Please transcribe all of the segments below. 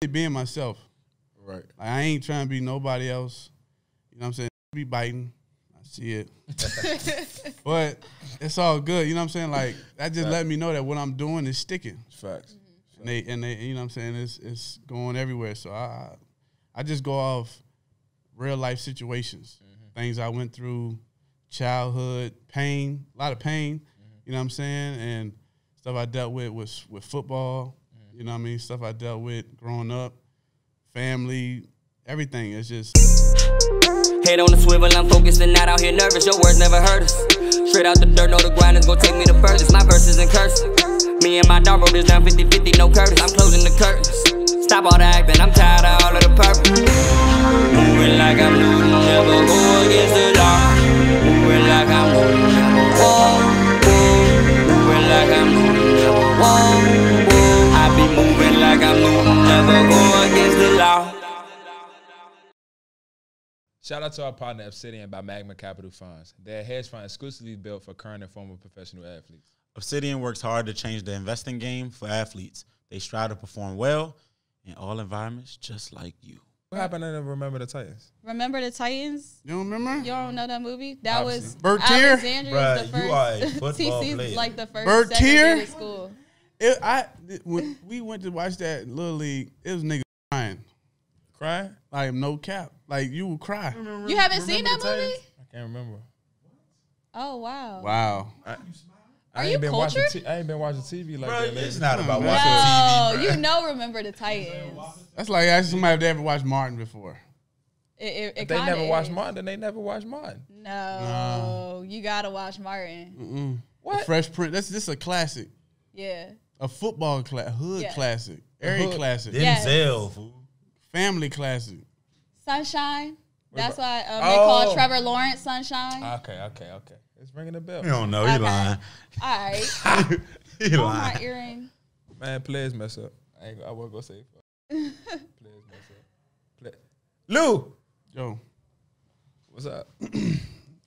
being myself. Right. Like, I ain't trying to be nobody else. You know what I'm saying? Be biting. I see it. but it's all good. You know what I'm saying? Like that just let me know that what I'm doing is sticking. Facts. And they and they you know what I'm saying it's it's going everywhere. So I I just go off real life situations, mm-hmm. things I went through, childhood pain, a lot of pain. Mm-hmm. You know what I'm saying, and stuff I dealt with was with football. You know what I mean, stuff I dealt with growing up, family, everything. It's just Head on the swivel, I'm focused and not out here nervous. Your words never hurt us. Straight out the dirt, know the grind is gonna take me the furthest. My verses in cursive. Me and my dog wrote down 50 50, no Curtis. I'm closing the curtains. Stop all the acting, I'm tired of all of the purpose. Moving like I'm Newton, never go against the law. Like I'm never go against the law. Shout out to our partner Obsidian by Magma Capital Funds. They're a hedge fund exclusively built for current and former professional athletes. Obsidian works hard to change the investing game for athletes. They strive to perform well in all environments, just like you. What happened in Remember the Titans? Remember the Titans? you don't remember? You don't know that movie? That was Bertier? Alexandria was the Bruh, you are a first. football TC's player. like the first Bertier? segregated school. It, I when we went to watch that little league, it was niggas crying, Crying? like no cap, like you would cry. You haven't seen that movie? Titans? I can't remember. Oh wow. Wow. I you ain't been watching. cultured? T- I ain't been watching TV like Bro, that. lately. it's not about man. watching No, TV, Oh, you know, remember the Titans. That's like asking somebody if they ever watched Martin before. It, it, it If they kinda never watched. Martin, then they never watched Martin. No, no. you gotta watch Martin. What? Fresh Prince. That's this a classic, Yeah. A football class, hood Yeah. classic, area hood. classic, Yes. Denzel, fool. family classic. Sunshine. That's why um, they Oh. call Trevor Lawrence Sunshine. Okay, okay, okay. It's ringing a bell. You don't know. You Okay. lying. All right. You Oh, my lying. earring. Man, players mess up. I, ain't, I wasn't gonna say it. players mess up. Play. Lou, Yo, what's up?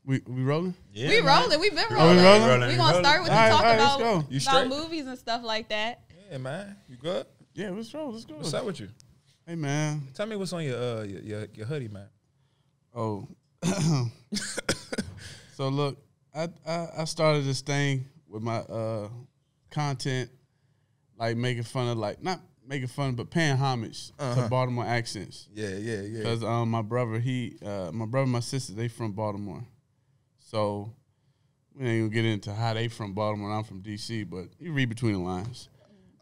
we we rolling? Yeah, we man. rolling. We've been we rolling. rolling? We Rolling, gonna rolling. start with All the right, talk all right, about, go. About movies and stuff like that. Yeah, man. You good? Yeah, let's roll. Let's go. What's up with you? Hey man. Tell me what's on your uh your your, your hoodie, man. Oh. so look, I, I I started this thing with my uh content, like making fun of like not making fun, but paying homage to Baltimore accents. Yeah, yeah, yeah. Because um, my brother, he, uh, my brother, and my sister, they from Baltimore, so we ain't gonna get into how they from Baltimore. I'm from DC, but you read between the lines.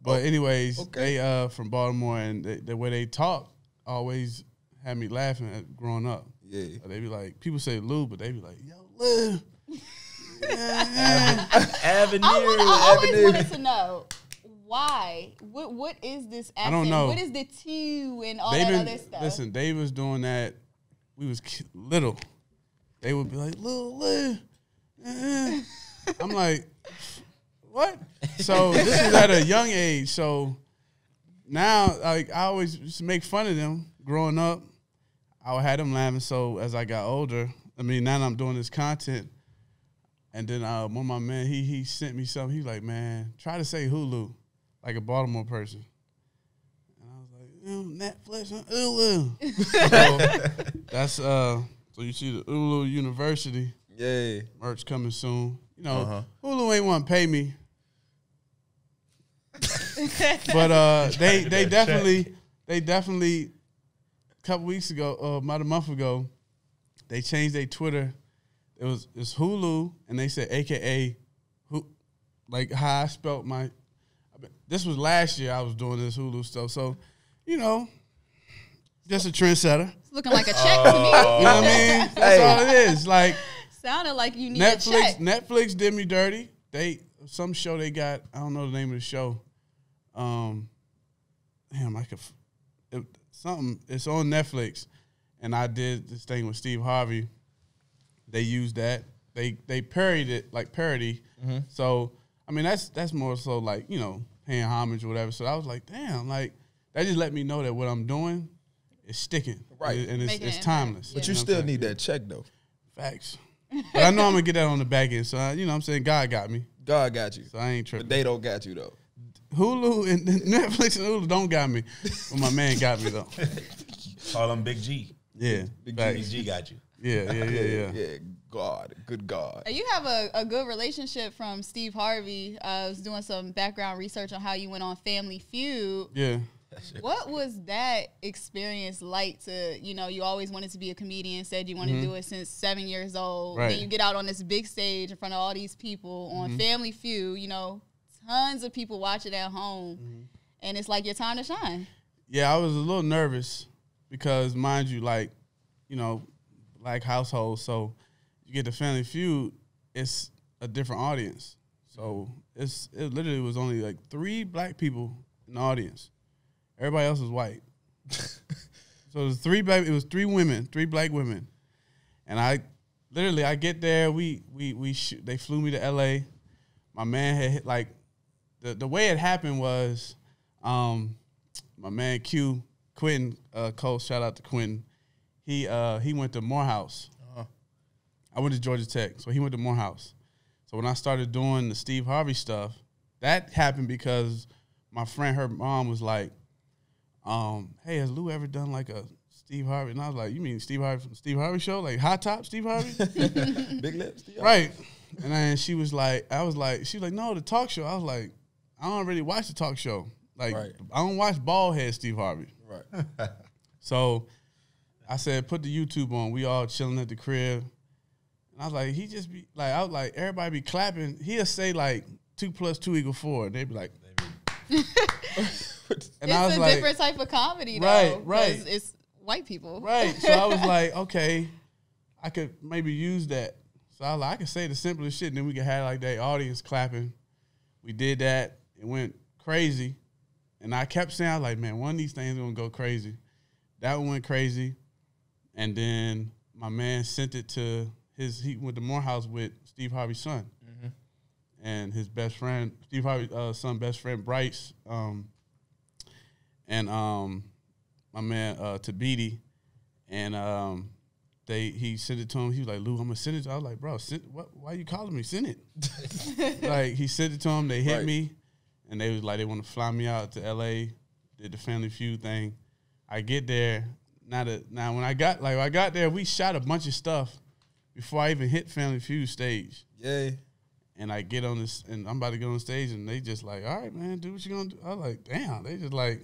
But anyways, okay. they uh from Baltimore, and they, the way they talk always had me laughing at growing up. Yeah. they be like, people say Lou, but they be like, Yo, Lou. Avenue, I, wanna, I always Avenue. wanted to know why. What what is this accent? don't know. What is the two and all they that been other stuff? listen. They was doing that. We was little. They would be like, "Lil, Lil." eh." I'm like, what? So this is at a young age. So now, like, I always to make fun of them growing up. I had them laughing. So as I got older, I mean, now I'm doing this content. And then uh, one of my men, he he sent me something. He's like, man, try to say Hulu, like a Baltimore person. And I was like, "Mm, Netflix Hulu. so that's uh. So you see the Hulu University Yeah. merch coming soon. You know, Uh-huh. Hulu ain't want to pay me, but uh, they they definitely they definitely a couple weeks ago, uh, about a month ago, they changed their Twitter. It was it's Hulu, and they said AKA, who, like how I spelt my. This was last year. I was doing this Hulu stuff, so you know, just a trendsetter. It's looking like a check to me. You know what I mean? That's all it is. Like Sounded like you need a Netflix. check. Netflix did me dirty. They some show they got. I don't know the name of the show. Um, damn, I could. It, something. It's on Netflix, and I did this thing with Steve Harvey. They used that. They they parodied it like parody. So I mean that's that's more so like you know paying homage or whatever. So I was like, damn, like that just let me know that what I'm doing is sticking, Right. And, it's, it's timeless. But Yeah. you know still need that check though. Facts. But I know I'm gonna get that on the back end. So I, you know, what I'm saying God got me. God got you. So I ain't But they don't got you though. Hulu and Netflix and Hulu don't got me, but my man got me though. Call him Big G. Yeah, Big facts. G got you. yeah, yeah, yeah, yeah. Yeah, God, good God. You have a, a good relationship from Steve Harvey. Uh, I was doing some background research on how you went on Family Feud. Yeah. What was that experience like to, you know, you always wanted to be a comedian, said you wanted to do it since seven years old. Mm-hmm. Right. Mm-hmm. Then you get out on this big stage in front of all these people on Family Feud, you know, tons of people watching at home. Mm-hmm. And it's like your time to shine. Yeah, I was a little nervous because, mind you, like, you know, black household. So you get the Family Feud, it's a different audience. So it's it literally was only like three black people in the audience. Everybody else was white. so it was three black. It was three women, three black women, and I literally I get there. We we we they flew me to L.A. My man had hit, like the the way it happened was, um, my man Q Quentin uh, Cole. Shout out to Quentin. He uh he went to Morehouse. I went to Georgia Tech, so he went to Morehouse. So when I started doing the Steve Harvey stuff, that happened because my friend, her mom was like, um, "Hey, has Lou ever done like a Steve Harvey?" And I was like, "You mean Steve Harvey from Steve Harvey show, like Hot Top Steve Harvey?" Big lips. yeah. right. And then she was like, I was like, she was like, no, the talk show. I was like, I don't really watch the talk show. Like, Right. I don't watch bald head Steve Harvey. Right. So I said, put the YouTube on. We all chilling at the crib. And I was like, he just be like, I was like, everybody be clapping. He'll say like two plus two equal four. And They'd be like, and It's I was a like, different type of comedy, though. Right, 'cause right. It's white people. Right. So I was like, okay, I could maybe use that. So I was like, I could say the simplest shit, and then we could have like that audience clapping. We did that. It went crazy. And I kept saying, I was like, man, one of these things gonna go crazy. That one went crazy. And then my man sent it to his he went to Morehouse with Steve Harvey's son. And his best friend, Steve Harvey's uh, son, best friend Bryce, um, and um, my man uh, Tabiti, and um, they he sent it to him. He was like, "Lou, I'm gonna send it." to I was like, "Bro, send, what? Why you calling me? Send it." like he sent it to him. They hit Right. me, and they was like, they want to fly me out to L.A. Did the Family Feud thing. I get there. Now that now when I got like I got there, we shot a bunch of stuff before I even hit Family Feud stage. Yeah. And I get on this, and I'm about to get on stage, and they just like, all right, man, do what you're gonna do. I was like, damn. They just like,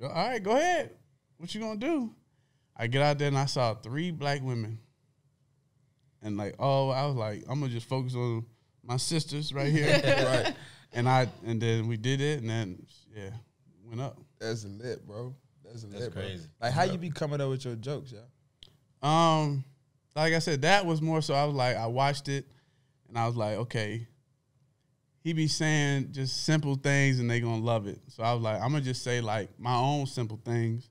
go, all right, go ahead. What you gonna do? I get out there and I saw three black women, and like, oh, I was like, I'm gonna just focus on my sisters right here, Right. and I, and then we did it, and then yeah, went up. That's lit, bro. That's lit, That's bro. crazy. Like how you be coming up with your jokes, yeah? Um, like I said, that was more so. I was like, I watched it, and I was like, okay. He be saying just simple things, and they gonna love it. So I was like, I'm gonna just say like my own simple things,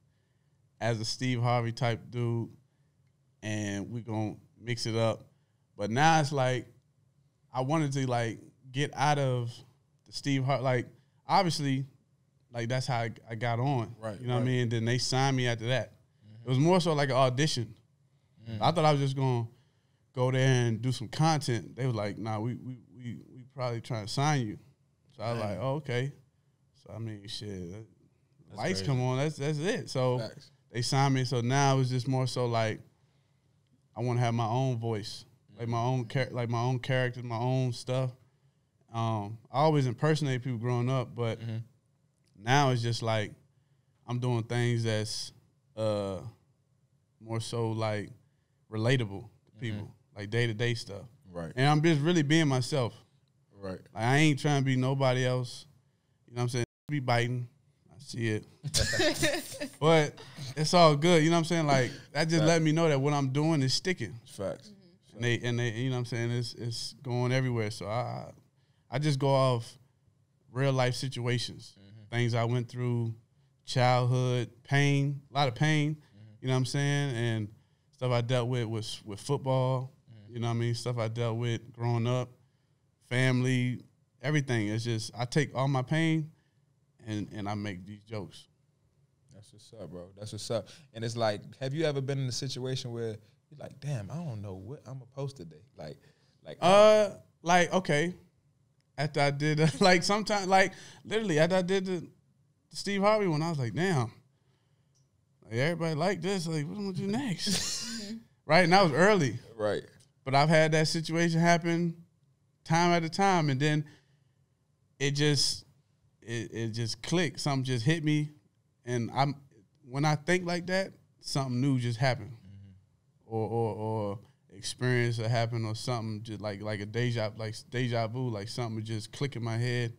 as a Steve Harvey type dude, and we gonna mix it up. But now it's like, I wanted to like get out of the Steve Harvey. Like obviously, like that's how I, I got on. Right, You know what I right. mean? then they signed me after that. Mm-hmm. It was more so like an audition. Mm. I thought I was just gonna go there and do some content. They was like, "Nah, we, we probably trying to sign you." So I was like, "Oh, okay." So I mean, shit, that- lights crazy. come on. That's that's it. So Facts. they signed me. So now it's just more so like I want to have my own voice, like my own char- like my own character, my own stuff. Um, I always impersonate people growing up, but now it's just like I'm doing things that's uh more so like relatable to people, like day to day stuff. Right. And I'm just really being myself. Right. Like I ain't trying to be nobody else. You know what I'm saying? Be biting. I see it. but it's all good. You know what I'm saying? Like that just let me know that what I'm doing is sticking. Facts. And they and they you know what I'm saying, it's it's going everywhere. So I I just go off real life situations. Mm-hmm. Things I went through, childhood, pain, a lot of pain, mm-hmm. you know what I'm saying? And stuff I dealt with was with football, mm-hmm. you know what I mean? Stuff I dealt with growing up, family, everything. It's just I take all my pain and and I make these jokes. That's what's up, bro. That's what's up. And it's like, have you ever been in a situation where you're like, damn, I don't know what I'm gonna post today? Like, like Uh, like okay, after I did uh, like sometimes like literally after I did the, the Steve Harvey one, I was like, damn, like everybody like this. Like, what am I gonna do next? right, and that was early, Right. but I've had that situation happen time at a time, and then it just it, it just clicked. Something just hit me, and I'm when I think like that, something new just happened, mm-hmm. or or or experience that happened, or something just like like a deja like deja vu, like something just click in my head,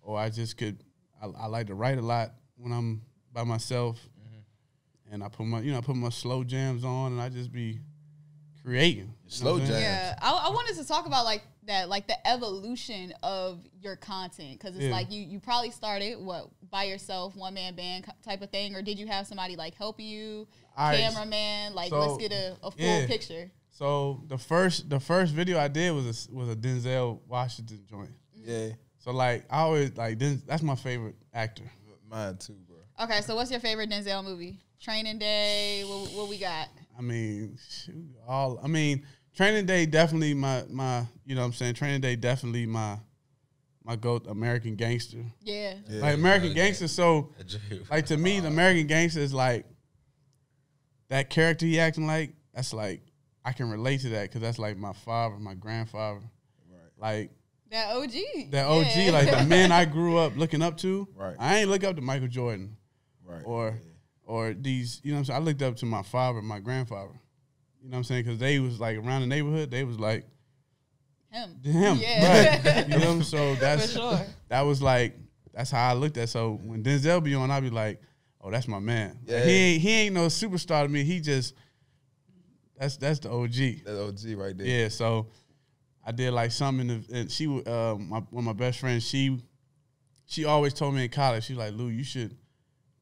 or I just could. I, I like to write a lot when I'm by myself, mm-hmm. and I put my you know I put my slow jams on, and I just be creating. Slow what I'm saying? jam. Yeah, I, I wanted to talk about like that, like the evolution of your content, because it's Yeah. like you you probably started what by yourself, one man band type of thing, or did you have somebody like help you, Alright, cameraman? Like, so, let's get a, a full yeah. picture. So the first the first video I did was a, was a Denzel Washington joint. Yeah. So like I always like Den- that's my favorite actor. Mine too, bro. Okay, so what's your favorite Denzel movie? Training Day. What, what we got? I mean, shoot, all I mean, Training Day definitely my my you know what I'm saying Training Day definitely my my goat American Gangster. Yeah. Like American Gangster, so like to me, the American Gangster is like that character he acting like. That's like I can relate to that because that's like my father, my grandfather. Right. Like That OG. that OG, Yeah. like the men I grew up looking up to. Right. I ain't look up to Michael Jordan Right. or or these, you know what I'm saying? I looked up to my father, my grandfather. You know what I'm saying? Because they was like around the neighborhood, they was like him. him. Yeah. Right. you know So that's For sure. that was like that's how I looked at. So when Denzel be on, I'd be like, oh, that's my man. Like, Yeah. he ain't he ain't no superstar to me. He just that's that's the OG. That's OG right there. Yeah, so I did like something. In the, and she, uh, my one of my best friends, she, she always told me in college, she was like, Lou, you should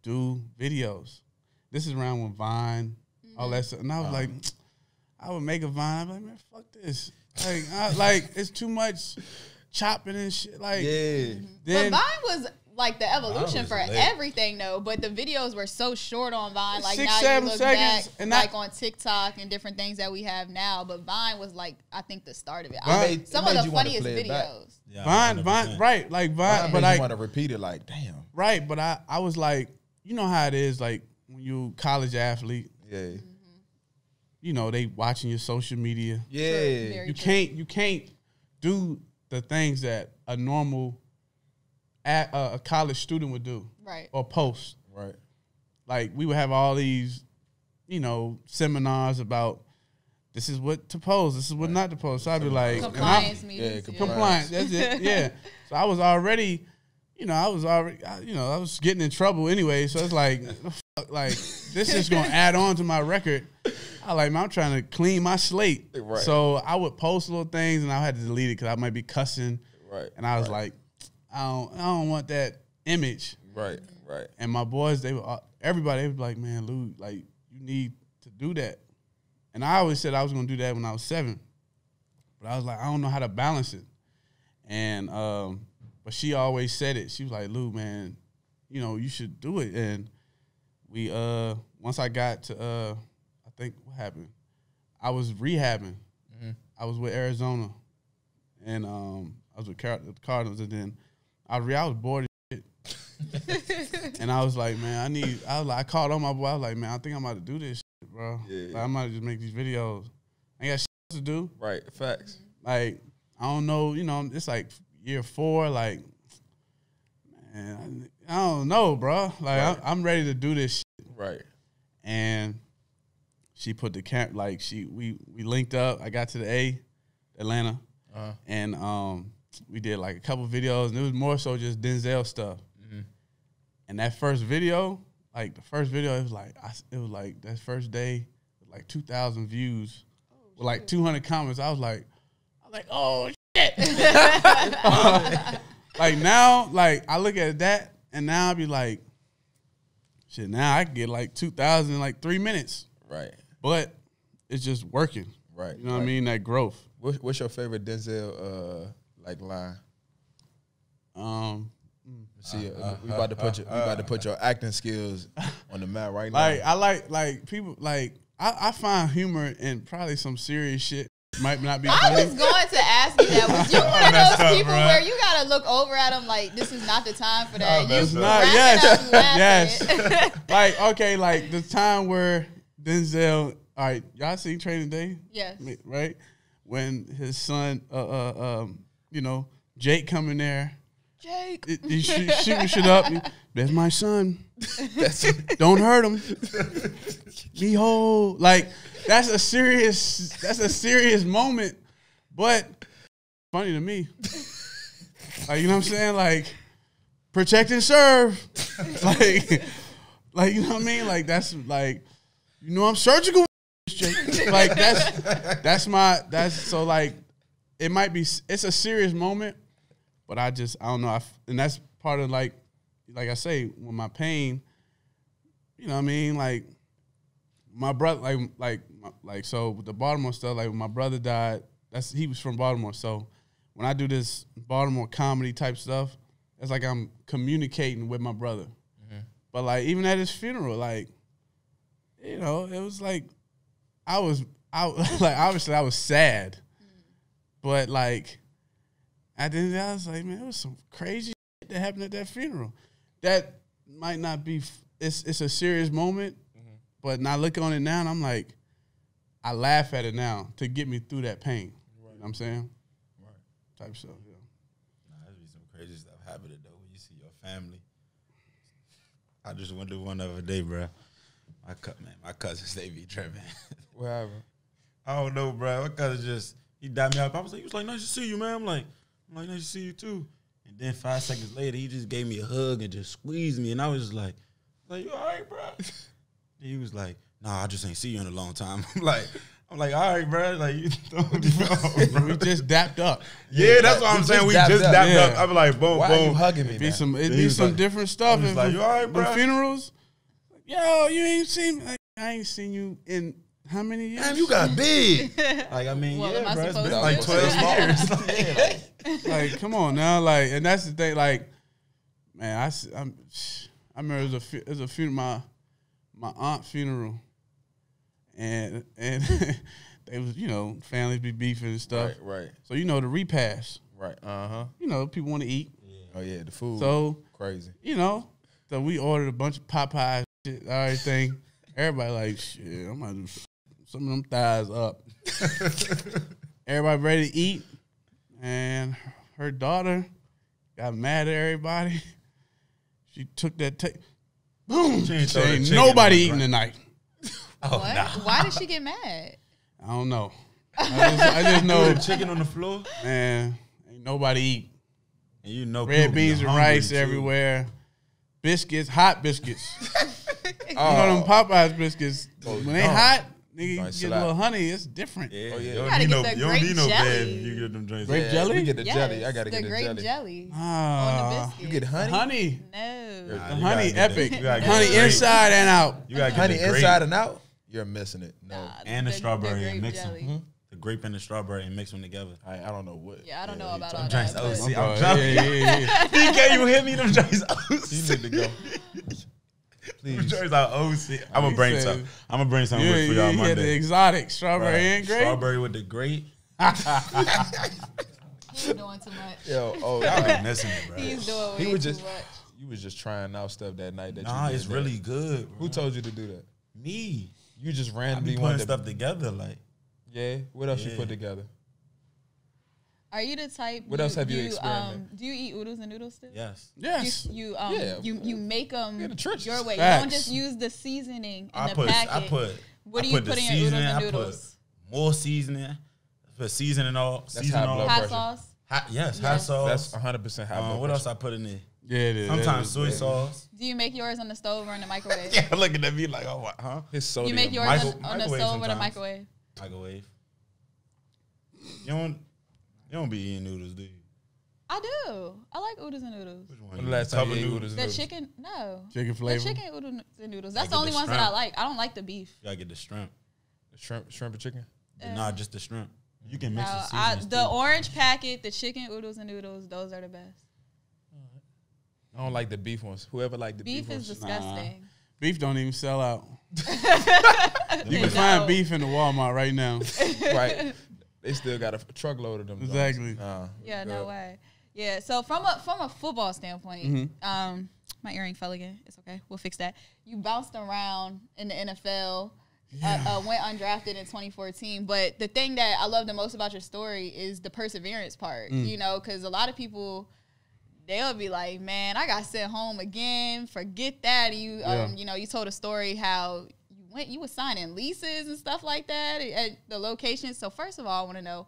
do videos. This is around when Vine, all that stuff, and I was like, I would make a Vine. I'm like, man, fuck this. Like, I, like it's too much chopping and shit. Like, Yeah. then but Vine was like the evolution for lit. everything, though. But the videos were so short on Vine. Like Six, now seven you look seconds, back, and like that- on TikTok and different things that we have now. But Vine was like, I think the start of it. Vine- I- It made- some it of the funniest play it back. videos. Yeah, Vine, 100%. Vine, right? Like Vine, Mine but made like want to repeat it like, damn. right, but I, I was like, you know how it is, like when you college athlete, Yeah. You know they watching your social media. Yeah. Very you true. can't you can't do the things that a normal a, a college student would do Right. or post. Right. Like we would have all these, you know, seminars about this is what to post, this is what not to post. So I'd be like, and I'm- Compliance meetings. yeah, yeah. compliance. That's it. Yeah. So I was already, you know, I was already, I- you know, I was getting in trouble anyway. So it's like, fuck, like this is gonna add on to my record. I like, man, I'm trying to clean my slate. Right. So I would post little things, and I had to delete it because I might be cussing. Right. And I was right. like, I don't, I don't want that image. Right. Right. And my boys, they were all- everybody, they was like, man, Lou, like you need to do that. And I always said I was gonna do that when I was seven, but I was like, I don't know how to balance it. And um, but she always said it. She was like, Lou, man, you know, you should do it. And we uh, once I got to uh, think what happened, I was rehabbing. I was with Arizona, and um, I was with Car- the Cardinals, and then I re- I was bored. as shit. And I was like, man, I need. I was like, I called on my boy. I was like, man, I think I'm about to do this, shit, bro. Yeah. Like, I'm about to just make these videos. I got shit to do. Right. Facts. Like, I don't know. You know, it's like year four. Like, man, I, I don't know, bro. Like, I'm, I'm ready to do this. Shit. Right. And she put the camp. Like, she we we linked up. I got to the A, Atlanta, Uh-huh. and um, we did like a couple videos, and it was more so just Denzel stuff. And that first video, like the first video, it was like I, it was like that first day, like two thousand views, with like two hundred comments. I was like, I was like, oh shit. like now, like I look at that, and now I be like, shit. Now I can get like two thousand like three minutes, Right. But it's just working. Right. You know what I mean? That growth. What's, what's your favorite Denzel uh like line? Um, See, uh, we about to put your, we about to put your acting skills on the map right now. Like I like like people like I, I find humor in probably some serious shit might not be I funny. was going to ask you that. Was you one of those up, people bruh. where you gotta look over at them like this is not the time for that? I You messed up. Nah, wrap it yes, yes. like okay, like the time where Denzel. All right, y'all seen Training Day? yes. right? When his son, uh, uh, um, you know, Jake come in there, Jake. he, he shoot, shooting shit up. That's my son. Don't hurt him. Behold, like that's a serious, that's a serious moment, but funny to me. Like you know what I'm saying? Like protect and serve. like, like you know what I mean? Like that's like, you know, I'm surgical. Like that's that's my that's so like it might be it's a serious moment, but I just I don't know. I and that's part of like like I say when my pain, you know what I mean? Like my brother like like like so with the Baltimore stuff like when my brother died. That's he was from Baltimore. So when I do this Baltimore comedy type stuff it's like I'm communicating with my brother. Mm-hmm. But like even at his funeral like you know it was like I was I like obviously I was sad but like at the end of the day, I was like, man, it was some crazy shit that happened at that funeral. That might not be. It's it's a serious moment, mm-hmm. but now look on it now, and I'm like, I laugh at it now to get me through that pain. You know what I'm saying? Right. Type stuff. Yeah. That'd be some crazy stuff happening though when you see your family. I just went to one other day, bro. My cut man, my cousins they be tripping. What happened? I don't know, bro. My cousin just he dialed me up. I was like, he was like, nice to see you, man. I'm like, I'm like, nice to see you too. And then five seconds later, he just gave me a hug and just squeezed me, and I was just like, like, you all right, bro? he was like, nah, I just ain't see you in a long time. I'm like, I'm like, all right, bro. Like, you don't know, We just dapped up. Yeah, that's what I'm saying. just We dapped just up. dapped Yeah. up. I'm like, boom, Why boom. are you hugging me? Be now? some it be some like- different stuff. Like, you all right, bro? funerals. Yo, you ain't seen me. Like, I ain't seen you in how many years? Damn, you got big. like, I mean, Well, am yeah, bro. It's been like 12 years. like, come on now, like, and that's the thing, like, man, I, s- I'm, I remember it was a, fu- it was a funeral, my, my aunt funeral, and and they was, you know, families be beefing and stuff. Right, right, So you know the repast, right. Uh huh. you know, people want to eat, Yeah. Oh yeah, the food. so crazy. you know, so we ordered a bunch of Popeyes, shit, everything. Everybody like, shit, I'm gonna do some of them thighs up. Everybody ready to eat, and her daughter got mad at everybody. She took that take. Boom! She ain't She ain't nobody on eating ground. tonight. Oh, what? Why did she get mad? I don't know. I just, I just know, chicken on the floor, man. Ain't nobody eat. and you know, Red beans and rice too. everywhere. Biscuits, hot biscuits. You Oh, know them Popeyes biscuits. when they no. hot, nigga, you get a little honey. It's different. Yeah, Oh, yeah. you You don't gotta need get no, the you don't grape need no bed. jelly. You get them drinks. Grape yeah, jelly? We get the Yes, jelly. I gotta the get the grape jelly. jelly, on Ah, the biscuit. You get honey. honey. no. Nah, The honey gotta get the- epic. you gotta get honey inside and out. You gotta honey inside and out. You're missing it. No, Nah, and the strawberry grape and mix jelly. them. The grape and the strawberry and mix them together. I, I don't know what. Yeah, I don't know about Them all drinks that. OC. but- See, Oh, I'm yeah, jumping. yeah, yeah, yeah. DK, you hit me. Them drinks OC. You need to go. Them Please. drinks are OC. I'm gonna bring some. I'm gonna bring something Yeah, for y'all he had the exotic strawberry Right. and grape. Strawberry with the grape. He's doing too much. Yo, oh, Y'all nah. be missing it, bro. He's doing He was too just- much. you was just trying out stuff that night. That Nah, you it's that. really good. Who told you to do that? me? You just I be randomly putting wanted stuff together, like. Yeah. What else you put together? Are you the type? What else have you experimented? Um, do you eat oodles and noodles still? Yes. Yes. You, you um Yeah. you you make them Yeah, the your way. You don't just use the seasoning in I the put. packet. I put. What I do you put the put in your oodles seasoning, and I put noodles? More seasoning. I Put seasoning all. That's season high all. blood Hot pressure. sauce. Hot, yes, hot sauce. That's 100 percent high. Um, blood what else pressure. I put in there? Yeah, it is. Sometimes That is- soy sauce. Do you make yours on the stove or in the microwave? Yeah, looking at me like, oh, what, huh? His You make yours Micro- on, on the microwave stove or the microwave? Microwave. You don't. You don't be eating noodles, do you? I do. I like oodles and noodles. Which one? When the last time cup you ate noodles? The noodles? chicken, no. Chicken flavor. The chicken oodles and noodles. That's the only the ones that I like. I don't like the beef. You gotta get the shrimp. The shrimp, shrimp and chicken. But Nah, just the shrimp. You can mix No, the I, the too. orange packet, the chicken oodles and noodles, those are the best. I don't like the beef ones. Whoever like the beef, Beef is ones. disgusting. Beef don't even sell out. You You can find beef in the Walmart right now. right. They still got a truckload of them. Exactly. Nah, Yeah, good. no way. Yeah, so from a from a football standpoint, Mm-hmm. um, my earring fell again. It's okay. We'll fix that. You bounced around in the NFL. Uh, uh, went undrafted in 2014, but the thing that I love the most about your story is the perseverance part. Mm. You know, because a lot of people they'll be like, "Man, I got sent home again. Forget that." You, Yeah. um, you know, you told a story how you went, you were signing leases and stuff like that at the location. So first of all, I want to know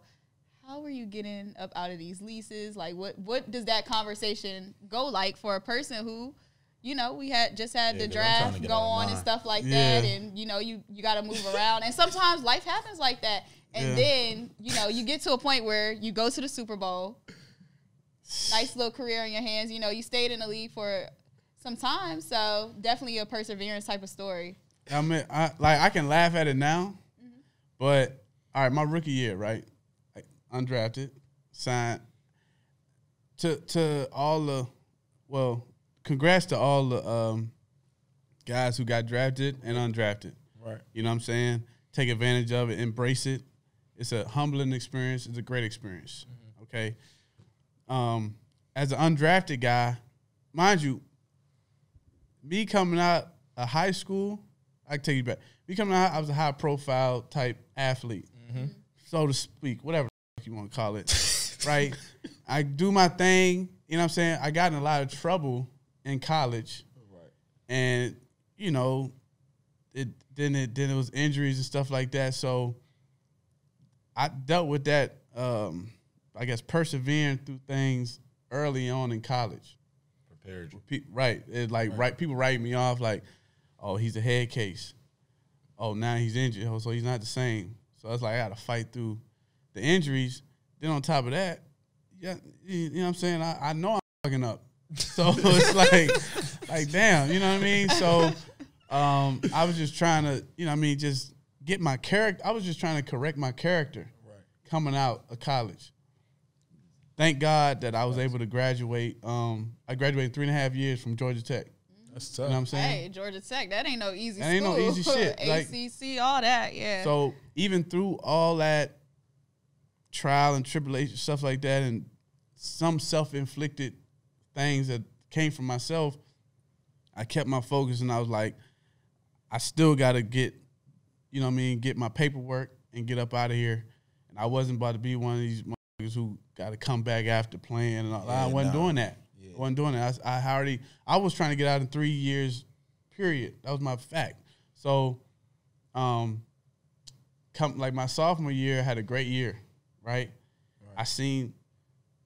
how were you getting up out of these leases? Like, what what does that conversation go like for a person who, you know, we had just had Yeah, the 'cause I'm trying to draft go on and stuff like Yeah. that, and you know, you you got to move around, and sometimes life happens like that, and Yeah. then you know, you get to a point where you go to the Super Bowl, nice little career in your hands. You know, you stayed in the league for some time, so definitely a perseverance type of story. I mean, I, like I can laugh at it now, but all right, my rookie year, right? Like, undrafted, signed to to all the well, congrats to all the um, guys who got drafted and undrafted. Right. You know what I'm saying? Take advantage of it, embrace it. It's a humbling experience. It's a great experience. Okay. Um, as an undrafted guy, mind you, me coming out of high school, I can take you back. Me coming out, I was a high profile type athlete, so to speak, whatever you want to call it, right? I do my thing. You know what I'm saying? I got in a lot of trouble in college, and you know, it then it then it was injuries and stuff like that. So I dealt with that. Um, I guess persevering through things early on in college. Prepared you. Pe- right. It like right. People write me off like, oh, he's a head case. Oh, now he's injured. Oh, so he's not the same. So it's like I got to fight through the injuries. Then on top of that, yeah, you know what I'm saying. I, I know I'm fucking up. So it's like, like damn, you know what I mean. So um, I was just trying to, you know, what I mean, just get my character. I was just trying to correct my character coming out of college. Thank God that I was able to graduate. Um, I graduated three and a half years from Georgia Tech. That's You tough. know what I'm saying? Hey, Georgia Tech, that ain't no easy That ain't no easy shit, like- ACC, all that, yeah. So even through all that trial and tribulation, stuff like that, and some self-inflicted things that came from myself, I kept my focus and I was like, I still got to get, you know what I mean, get my paperwork and get up out of here. And I wasn't about to be one of these motherfuckers who got to come back after playing. And all. I wasn't nah. doing that. I wasn't doing that. I, I already, I was trying to get out in three years, period. That was my fact. So, um, come like my sophomore year, I had a great year, right? I seen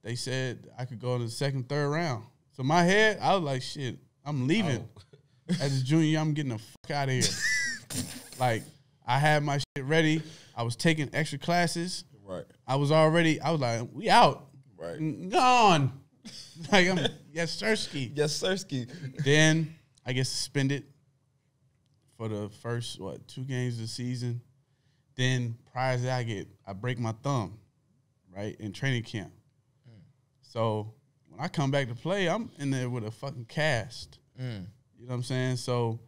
they said I could go in the second, third round. So my head, I was like, shit, I'm leaving. As a junior, I'm getting the fuck out of here. like I had my shit ready. I was taking extra classes. Right. I was already. I was like, we out. Right. Gone. like I'm yes, Sirski. Yes, Sirski. Then I get suspended for the first what two games of the season. Then prior to that, I get I break my thumb, right in training camp. So when I come back to play, I'm in there with a fucking cast. You know what I'm saying? So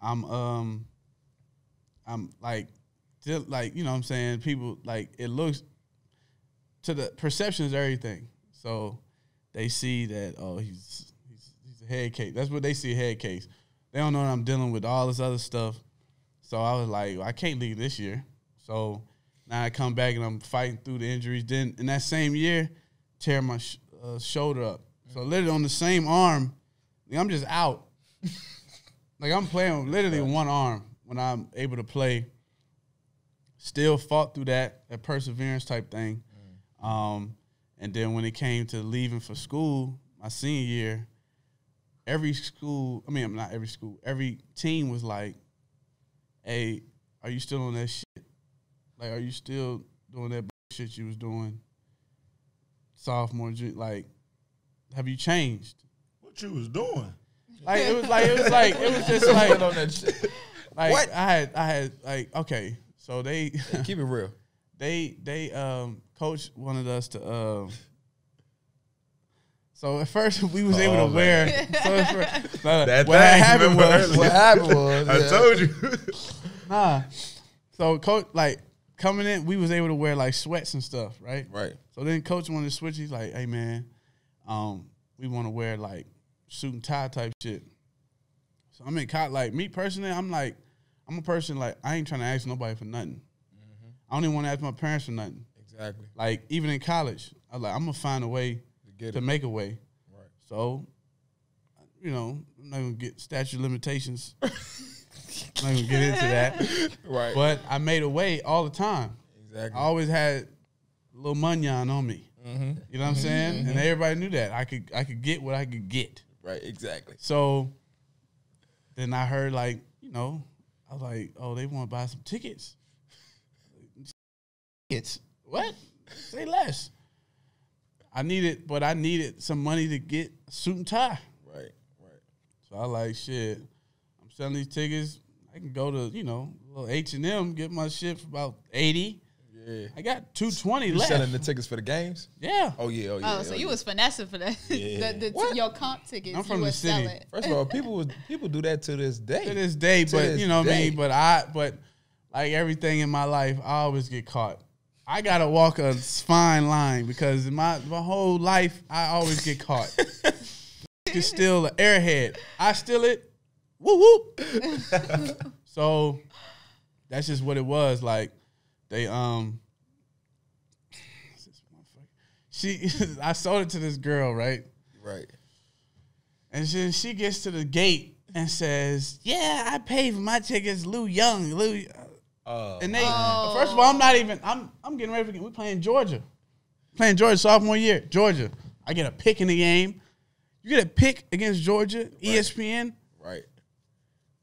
I'm um I'm like like you know what I'm saying people like it looks to the perception is everything. So they see that oh he's he's, he's a head case. That's what they see a head case. They don't know that I'm dealing with all this other stuff. So I was like, I can't leave this year. So now I come back and I'm fighting through the injuries. Then in that same year, tear my sh- uh, shoulder up. So literally on the same arm, I'm just out. like I'm playing with literally one arm when I'm able to play. Still fought through that that perseverance type thing. Um, and then when it came to leaving for school, my senior year, every school, I mean, not every school, every team was like, hey, are you still on that shit? Like, are you still doing that shit you was doing sophomore, junior? Like, have you changed? What you was doing? Like, it was like, it was like, it was just like, on that shit. like What? I had, I had, like, okay, so they, Keep it real. They they um coach wanted us to um so at first we was able Oh, to man. wear so first, no, no, That what thing, happened remember was? What happened was I yeah. told you. nah so coach like coming in, we was able to wear like sweats and stuff, right? Right. So then coach wanted to switch. He's like, "Hey man, um, we want to wear like suit and tie type shit." So I'm in college. Like me personally, I'm like, I'm a person like I ain't trying to ask nobody for nothing. I don't even want to ask my parents for nothing. Exactly. Like even in college, I was like, I'm gonna find a way get to make a way. Right. So, you know, I'm not gonna get statute of limitations. I'm not gonna get into that. Right. But I made a way all the time. exactly. I always had a little munyon on me. Mm-hmm. You know what I'm saying? And everybody knew that. I could I could get what I could get. Right. Exactly. So then I heard like, you know, I was like, oh, they want to buy some tickets. Tickets? What? Say less. I needed, but I needed some money to get suit and tie. Right. Right. So I like shit. I'm selling these tickets. I can go to you know little H and M get my shit for about eighty. Yeah. I got two twenty left. selling the tickets for the games? yeah. Oh yeah. Oh yeah. Oh, so oh, you yeah. was finessing for that. Yeah. the, the, What? your comp tickets. I'm from you the sell city. it. First of all, people was people do that to this day. to this day, To but this you know what I mean. But I, but like everything in my life, I always get caught. I gotta walk a fine line because in my my whole life, I always get caught. Can steal an airhead. I steal it. Whoop whoop. so that's just what it was. Like they um. She, I sold it to this girl, right? right. And then she gets to the gate and says, "Yeah, I paid for my tickets, Lou Young, Lou." Uh, And they, Oh. first of all, I'm not even. I'm I'm getting ready for. We playing Georgia, playing Georgia sophomore year. Georgia, I get a pick in the game. You get a pick against Georgia, E ESPN. right.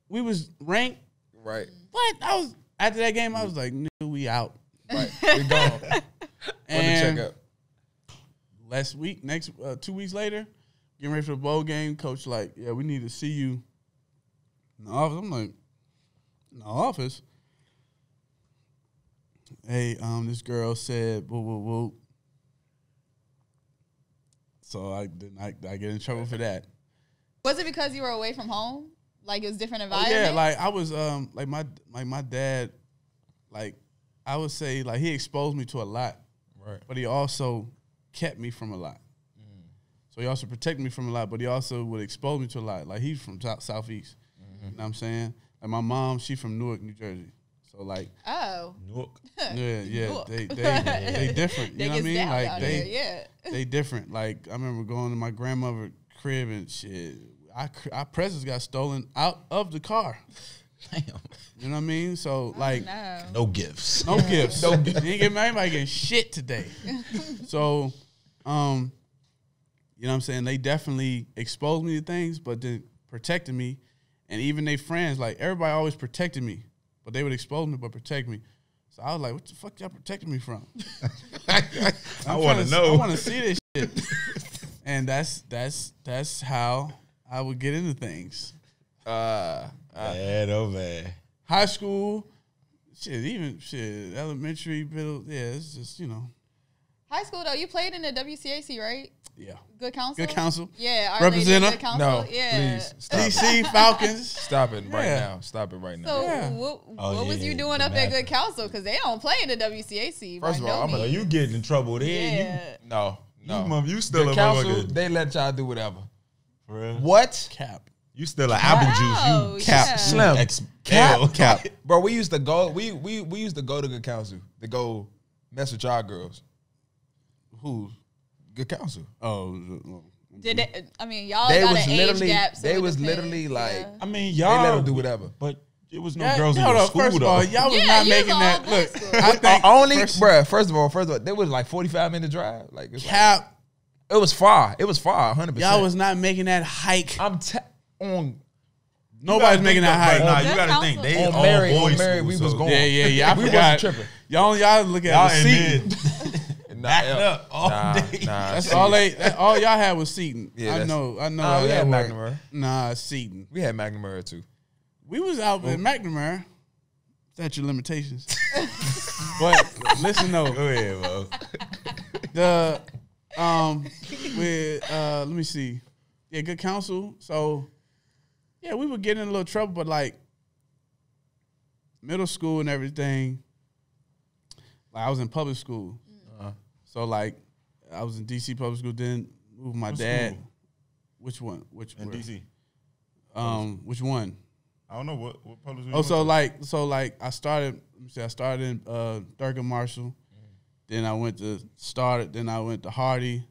We was ranked. Right. What? I was after that game. I was like, "Nigga, we out." Right. We gone. And check up. last week, next uh, two weeks later, getting ready for the bowl game. Coach like, yeah, we need to see you in the office. I'm like, in the office. Hey, um, this girl said, whoa, whoa, whoa. So I didn't. I, I get in trouble for that. Was it because you were away from home? Like it was different Oh, environment? yeah, like I was, um, like my like my dad, like I would say, like he exposed me to a lot. Right. but he also kept me from a lot. So he also protected me from a lot, but he also would expose me to a lot. Like he's from south, southeast. You know what I'm saying? Like my mom, she from Newark, New Jersey. So like, oh. Nook. yeah, yeah, Newark. they they they different. You They know what I mean? Like they here, yeah. they different. Like I remember going to my grandmother crib and shit. I our presents got stolen out of the car. Damn. You know what I mean? So like No. No gifts. no gifts. No gifts. You ain't get anybody getting shit today. so, um, you know what I'm saying? They definitely exposed me to things, but then protected me. And even they friends, like everybody always protected me, but they would expose me but protect me. So I was like, what the fuck y'all protecting me from? I want trying to know. I want to see this shit. and that's that's that's how I would get into things. Uh, Bad, oh man. High school, shit, even shit, elementary, middle, yeah, it's just you know, High school though, you played in the WCAC, right? yeah. Good counsel. Good counsel. Yeah, Our Lady Representative? Good counsel. no, yeah. please DC Falcons. Stop it right Yeah. now. Stop it right now. So Yeah. what, Oh, what was you doing up at. Good Counsel? Because they don't play in the WCAC. First of all, no I'm a- Oh, means. you getting in trouble there. yeah. no, You, no. you, mother- you still the a council, motherfucker. they let y'all do whatever. For real? What? Cap. You still an apple Oh, juice. You oh, Cap. cap Slim. Ex- Cap, L. cap, bro. We used to go. We we we used to go to good counsel to go mess with y'all girls. Who? Good counsel. Oh. Did they, I mean y'all They got was an age literally- gap? So they was depends. literally like- Yeah. I mean, y'all let them do whatever. But it was no Yeah, girls in hold your up, school first of though. all, y'all was Yeah, not making was that. Look. I think only, first- bruh. First of all, first of all, there was like forty five minute drive. Like, it's like Cap. it was far. It was far. Hundred percent. Y'all was not making that hike. I'm te- on Nobody's making that hike. Nah, you gotta think they on all Mary. boys On Mary, we so was going. Yeah, yeah, yeah. I we forgot. wasn't tripping. Y'all, y'all look at Y'all the in Seton. mid. Nah, Backing up all nah, day. Nah, That's all they. That, all y'all had was Seton. Yeah, I know. I know. Nah, how we had work. McNamara. Nah, Seton. We had McNamara too. We was out with McNamara. Statute of limitations. but listen though, Go ahead, bro. the um with uh let me see. Yeah, good counsel. So yeah, we were getting in a little trouble, but like middle school and everything, like I was in public school. So like I was in DC public school. Then moved my What dad. school? Which one? Which in where? DC. Um, which one? I don't know what what public school. Oh, you so went like, so like, I started. Let me see. I started in uh, Thurgood Marshall. Then I went to started. Then I went to Hardy.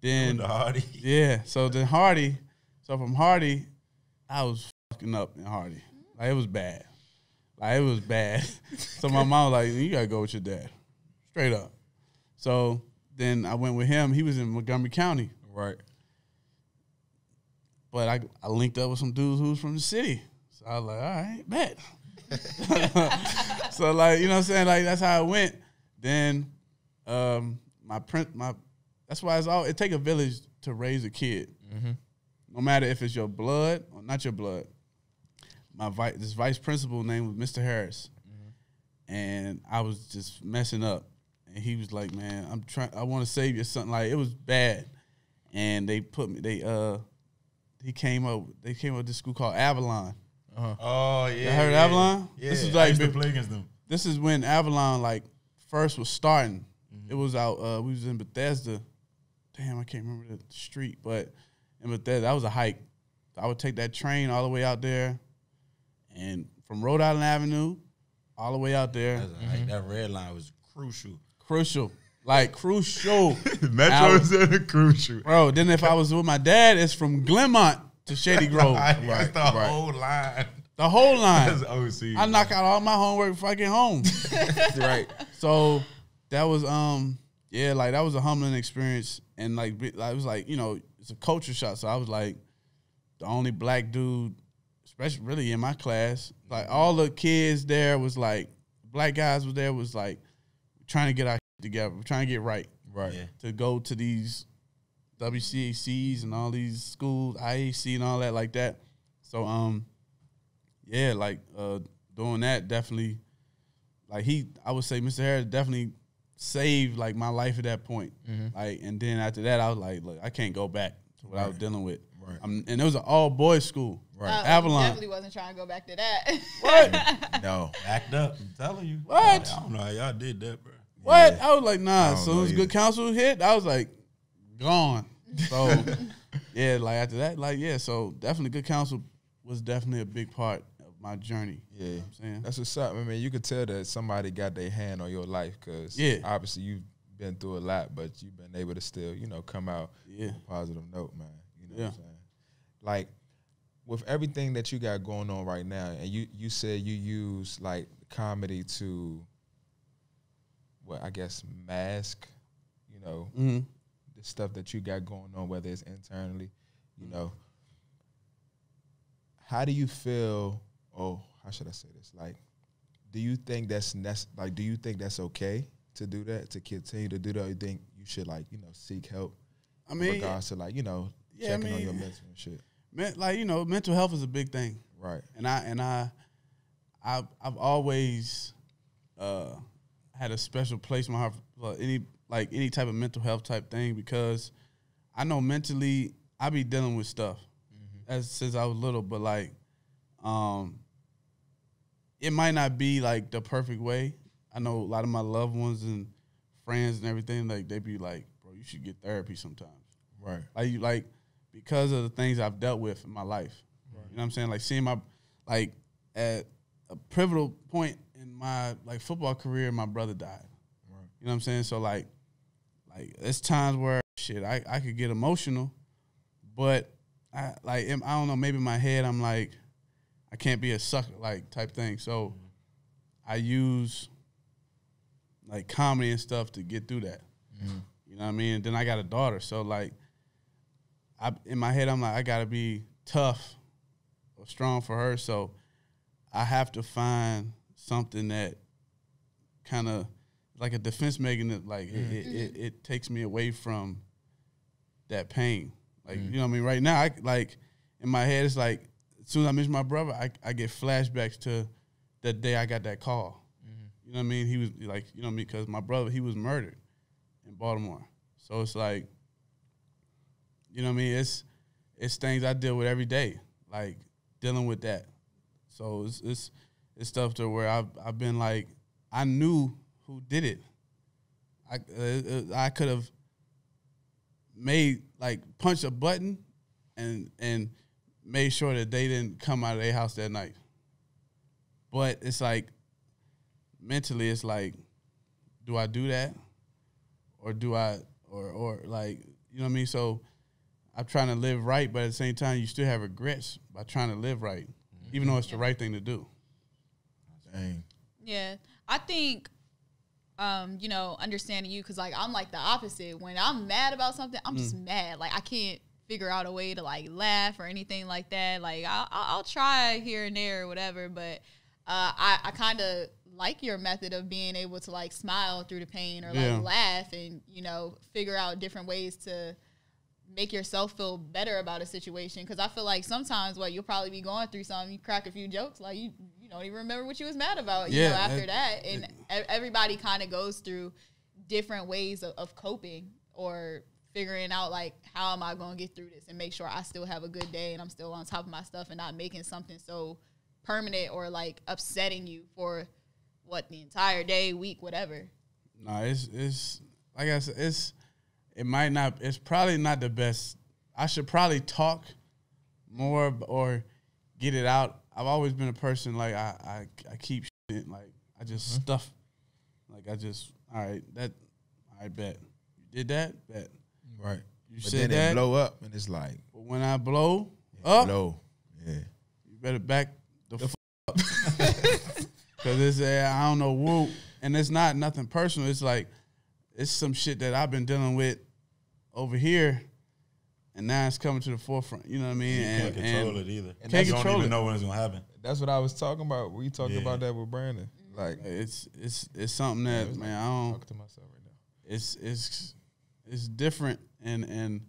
Then Went to Hardy. yeah. So then Hardy. So from Hardy, I was fucking up in Hardy. Like it was bad. Like it was bad. so my mom was like, you gotta go with your dad, straight up. So then I went with him. He was in Montgomery County, Right. but I I linked up with some dudes who was from the city. So I was like, all right, bet. so like, you know what I'm saying? Like that's how it went. Then um my print my that's why it's all it take a village to raise a kid. No matter if it's your blood or not your blood. My vi- this vice principal name was Mr. Harris. And I was just messing up. And he was like, Man, I'm trying I want to save you something like it was bad. And they put me they uh he came up they came up with this school called Avalon. Oh yeah. You heard of yeah. Avalon? Yeah. This is I like used to big- play against them. this is when Avalon like first was starting. Mm-hmm. It was out. Uh, we was in Bethesda. Damn, I can't remember the street, but in Bethesda, that was a hike. I would take that train all the way out there, and from Rhode Island Avenue, all the way out there. That's a hike. That red line was crucial. Crucial, like crucial, Metro Hours. is a crucial. bro. Then if I was with my dad, it's from Glenmont to Shady Grove, That's the whole line. the whole line. That's OC. I knock out all my homework before I get home. Right. So that was um yeah, like that was a humbling experience, and like I was like you know it's a culture shock. So I was like the only black dude, especially really in my class. Like all the kids there was like black guys was there was like trying to get our shit together, trying to get right Right. Yeah. to go to these WCACs and all these schools, IAC and all that like that. So um yeah, like uh doing that definitely like he I would say Mr. Harris definitely saved like my life at that point. Like and then after that I was like, look, I can't go back to what I was dealing with. Right. Um, and it was an all boys school. Right. Uh, Avalon. Definitely wasn't trying to go back to that. What? No. Backed up. I'm telling you. What? I don't know how y'all did that, bro. What? I was like, nah. As don't soon as good counsel hit, I was like, gone. So yeah, like after that, like yeah. So definitely good counsel was definitely a big part of my journey. Yeah. You know what I'm saying That's what's up. I mean, you could tell that somebody got their hand on your life because Yeah. obviously you've been through a lot, but you've been able to still, you know, come out Yeah. on a positive note, man. You know what Yeah. I'm saying? Like with everything that you got going on right now, and you you said you use like comedy to what I guess mask, you know, Mm-hmm. the stuff that you got going on, whether it's internally, you know. How do you feel? Oh, how should I say this? Like, do you think that's nec- like? Do you think that's okay to do that? To continue to do that? Or you think you should like you know seek help? I in mean, regards to like you know Yeah, I checking on your mental and shit. men- like you know, mental health is a big thing. Right. and I and I, I've I've always uh, had a special place in my heart for any like any type of mental health type thing because I know mentally I be dealing with stuff as since I was little, but like, um, it might not be like the perfect way. I know a lot of my loved ones and friends and everything like they be like, bro, you should get therapy sometimes Right. like you like because of the things I've dealt with in my life. You know what I'm saying? Like seeing my like at a pivotal point in my like football career, my brother died. You know what I'm saying? So like like it's times where shit I, I could get emotional, but I like I don't know, maybe in my head I'm like I can't be a sucker like type thing. So mm-hmm. I use like comedy and stuff to get through that. Mm-hmm. You know what I mean? And then I got a daughter, so like I in my head I'm like I gotta be tough or strong for her. So I have to find something that kind of like a defense mechanism. Like it, it, mm-hmm. it, it takes me away from that pain. Like mm. you know what I mean. Right now, I like in my head it's like as soon as I miss my brother, I, I get flashbacks to the day I got that call. Mm-hmm. You know what I mean? He was like, you know what I mean? Because my brother, he was murdered in Baltimore. So it's like, you know what I mean? It's it's things I deal with every day, like dealing with that. So it's it's it's stuff to where I've I've been like, I knew who did it. I uh, I could have made like punch a button and and made sure that they didn't come out of their house that night. But it's like mentally, it's like, do I do that, or do I, or or like, you know what I mean? So I'm trying to live right, but at the same time, you still have regrets by trying to live right, even though it's the right thing to do. Dang. Yeah, I think, um, you know, understanding you because like I'm like the opposite. When I'm mad about something, I'm just mad. Like I can't figure out a way to like laugh or anything like that. Like I'll, I'll try here and there or whatever, but uh, I I kind of like your method of being able to like smile through the pain or like laugh and you know figure out different ways to make yourself feel better about a situation because I feel like sometimes what you'll probably be going through something you crack a few jokes like you you don't even remember what you was mad about you know after it- that and everybody kind of goes through different ways of, of coping or figuring out like how am I going to get through this and make sure I still have a good day and I'm still on top of my stuff and not making something so permanent or like upsetting you for what the entire day week whatever No, it's it's like I said, it's it might not. It's probably not the best. I should probably talk more or get it out. I've always been a person like I I, I keep shit like I just stuff. Like I just all right that I bet you did that bet Right. you But said then that. it blow up and it's like but when I blow up, blow. Yeah. you better back the f- up because it's uh, I don't know woo, and it's not nothing personal. It's like it's some shit that I've been dealing with over here, and now it's coming to the forefront. You know what I mean? You and, can't control and it either. and you that's- don't control even it. know when it's gonna happen. That's what I was talking about. We talked Yeah. about that with Brandon. Like It's it's it's something that it's man I I'm don't. talking to myself right now. It's it's it's different, and and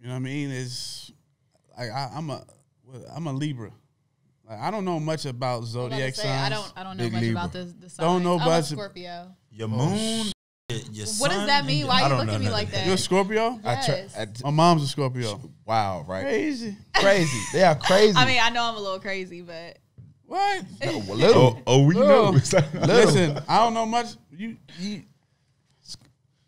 you know what I mean. It's like I, I'm a I'm a Libra. Like I don't know much about I about zodiac say, signs. I don't I don't know Big much Libra. about the the signs. Don't know I'm a much- Scorpio. Your Oh, moon, your What does that mean? Why are you don't look know at me like that? You're a Scorpio. I try, I, My mom's a Scorpio. wow, right? Crazy. Crazy. They are crazy. I mean, I know I'm a little crazy, but What? No, little. Oh, oh, we Little. know. Listen, I don't know much. You you,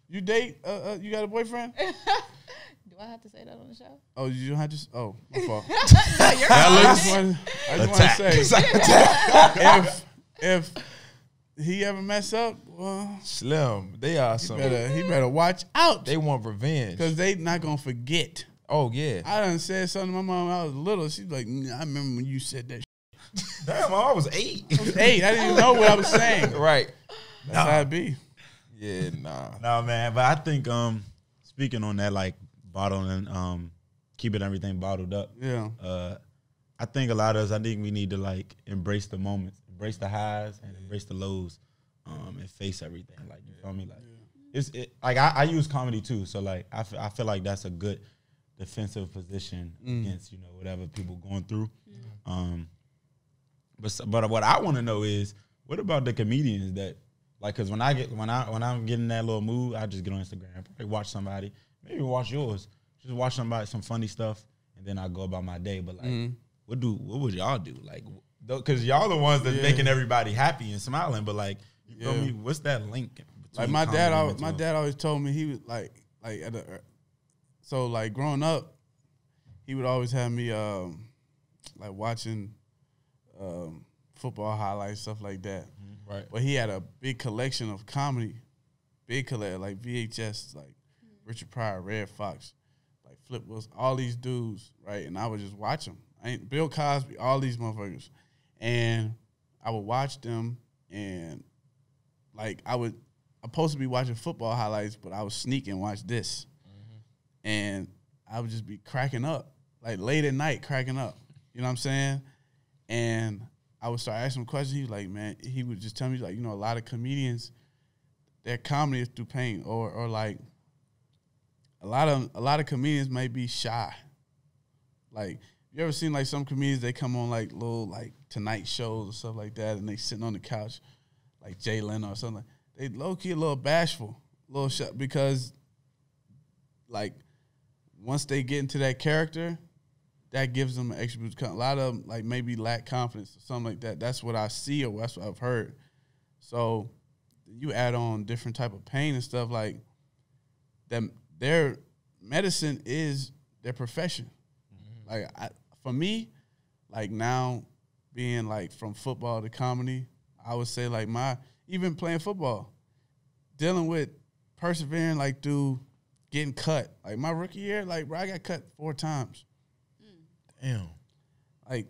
you date? Uh, uh, you got a boyfriend? do I have to say that on the show? Oh, you don't have to. Oh, my fault. No, you're I fine. just. I just want to say, if if he ever mess up, well, Slim. They are he some. better he better watch out They want revenge. because they not gonna forget. Oh yeah. I done said something to my mom. when I was little. She's like, "Nah, I remember when you said that. Damn, I was eight. Shit. Eight. I didn't even know what I was saying. right. That's how it be. Yeah. Nah. No man, but I think um speaking on that like bottling um keeping everything bottled up. Yeah. Uh I think a lot of us I think we need to like embrace the moments, embrace the highs and embrace the lows, um and face everything. Like you feel me? Like it's it, like I, I use comedy too, so like I feel, I feel like that's a good defensive position against you know whatever people going through. Um, but but what I want to know is what about the comedians that like because when I get when I when I'm getting that little mood, I just get on Instagram, probably watch somebody, maybe watch yours, just watch somebody some funny stuff, and then I go about my day. But like, what do what would y'all do? Like, because y'all the ones that's Yeah. making everybody happy and smiling, but like, you feel Yeah. me? What's that link? Like my dad, and my dad always told me he was like, like at a, so like growing up, he would always have me um, like watching um, football highlights, stuff like that. Right. But he had a big collection of comedy, big collection like VHS, like Richard Pryor, Redd Foxx, like Flip Wilson, all these dudes, right? And I would just watch them. I ain't Bill Cosby, all these motherfuckers, and I would watch them and like I would I'm supposed to be watching football highlights, but I was sneaking watch this. Mm-hmm. And I would just be cracking up. Like late at night cracking up. You know what I'm saying? And I would start asking him questions. He was like, man, he would just tell me like, you know, a lot of comedians, their comedy is through pain. Or or like a lot of a lot of comedians may be shy. Like you ever seen like some comedians they come on like little like tonight shows or stuff like that and they sitting on the couch like Jay Leno or something. Like, They low key a little bashful, a little shy because like once they get into that character, that gives them an extra boost. A lot of them like maybe lack confidence or something like that. That's what I see or that's what I've heard. So you add on different type of pain and stuff like that. Their medicine is their profession. Like I, for me, like now being like from football to comedy, I would say like my even playing football, dealing with persevering like through getting cut. Like my rookie year, like bro, I got cut four times. Mm. Damn. Like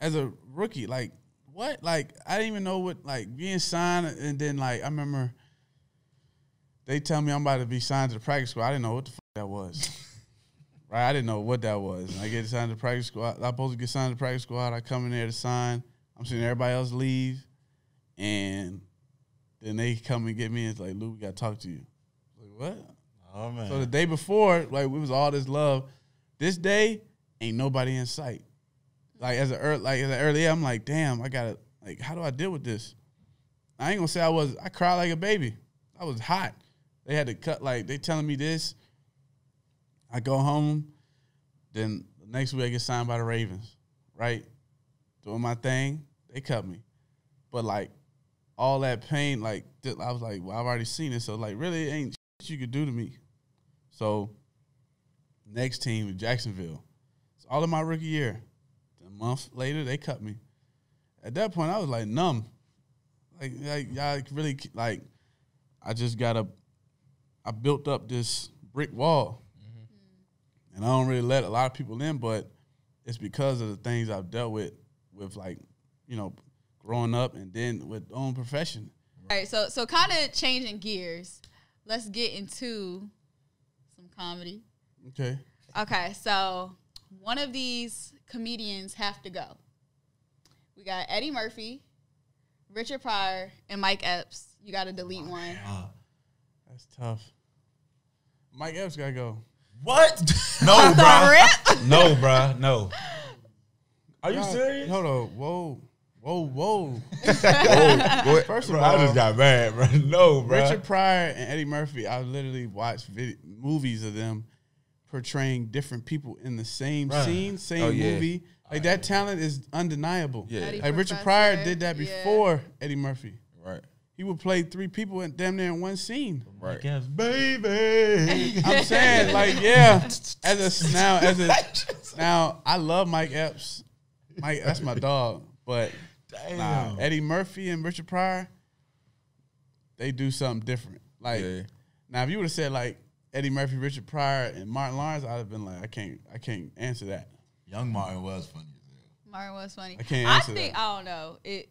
as a rookie, like what? Like I didn't even know what like being signed and then like I remember they tell me I'm about to be signed to the practice squad. I didn't know what the fuck that was. right? I didn't know what that was. I get signed to the practice squad. I'm supposed to get signed to the practice squad. I come in there to sign. I'm seeing everybody else leave. And then they come and get me and it's like, Lou, we gotta talk to you. Like, what? Oh man. So the day before, like we was all this love. This day, ain't nobody in sight. Like as a early, like as an early, I'm like, damn, I gotta like, how do I deal with this? I ain't gonna say I was. I cried like a baby. I was hot. They had to cut. Like they telling me this. I go home. Then the next week I get signed by the Ravens. Right, doing my thing. They cut me, but like all that pain, like I was like, well, I've already seen it. So like, really, it ain't shit you could do to me. So next team Jacksonville. It's all in my rookie year. A month later, they cut me. At that point, I was like numb. Like, like y'all really like. I just got a. I built up this brick wall, and I don't really let a lot of people in, but it's because of the things I've dealt with, with like, you know, growing up and then with own profession. All right, so so kind of changing gears. Let's get into some comedy. Okay. Okay, so one of these comedians have to go. We got Eddie Murphy, Richard Pryor, and Mike Epps. You got to delete one. That's tough. Mike Epps gotta go. What? No, The bro. No, bro. No. Are you Y'all- serious? Hold on. Whoa. Whoa, whoa. Whoa, First of Bro, I just got mad, bro. No, bro. Richard Pryor and Eddie Murphy, I literally watched vid- movies of them portraying different people in the same Bruh. scene, oh, same Oh, yeah. movie. Like that talent is undeniable. Yeah. Eddie Like Richard Professor, Pryor did that yeah. before Eddie Murphy. Right, He would play three people in damn near in one scene. right. Yes, baby. I'm saying, like, yeah. As a now, as a now, I love Mike Epps. Mike, that's my dog. But nah, Eddie Murphy and Richard Pryor, they do something different. Like Yeah. now, if you would have said like Eddie Murphy, Richard Pryor, and Martin Lawrence, I'd have been like, I can't, I can't answer that. Young Martin was funny. Martin was funny. I can't I answer think that. I don't know it.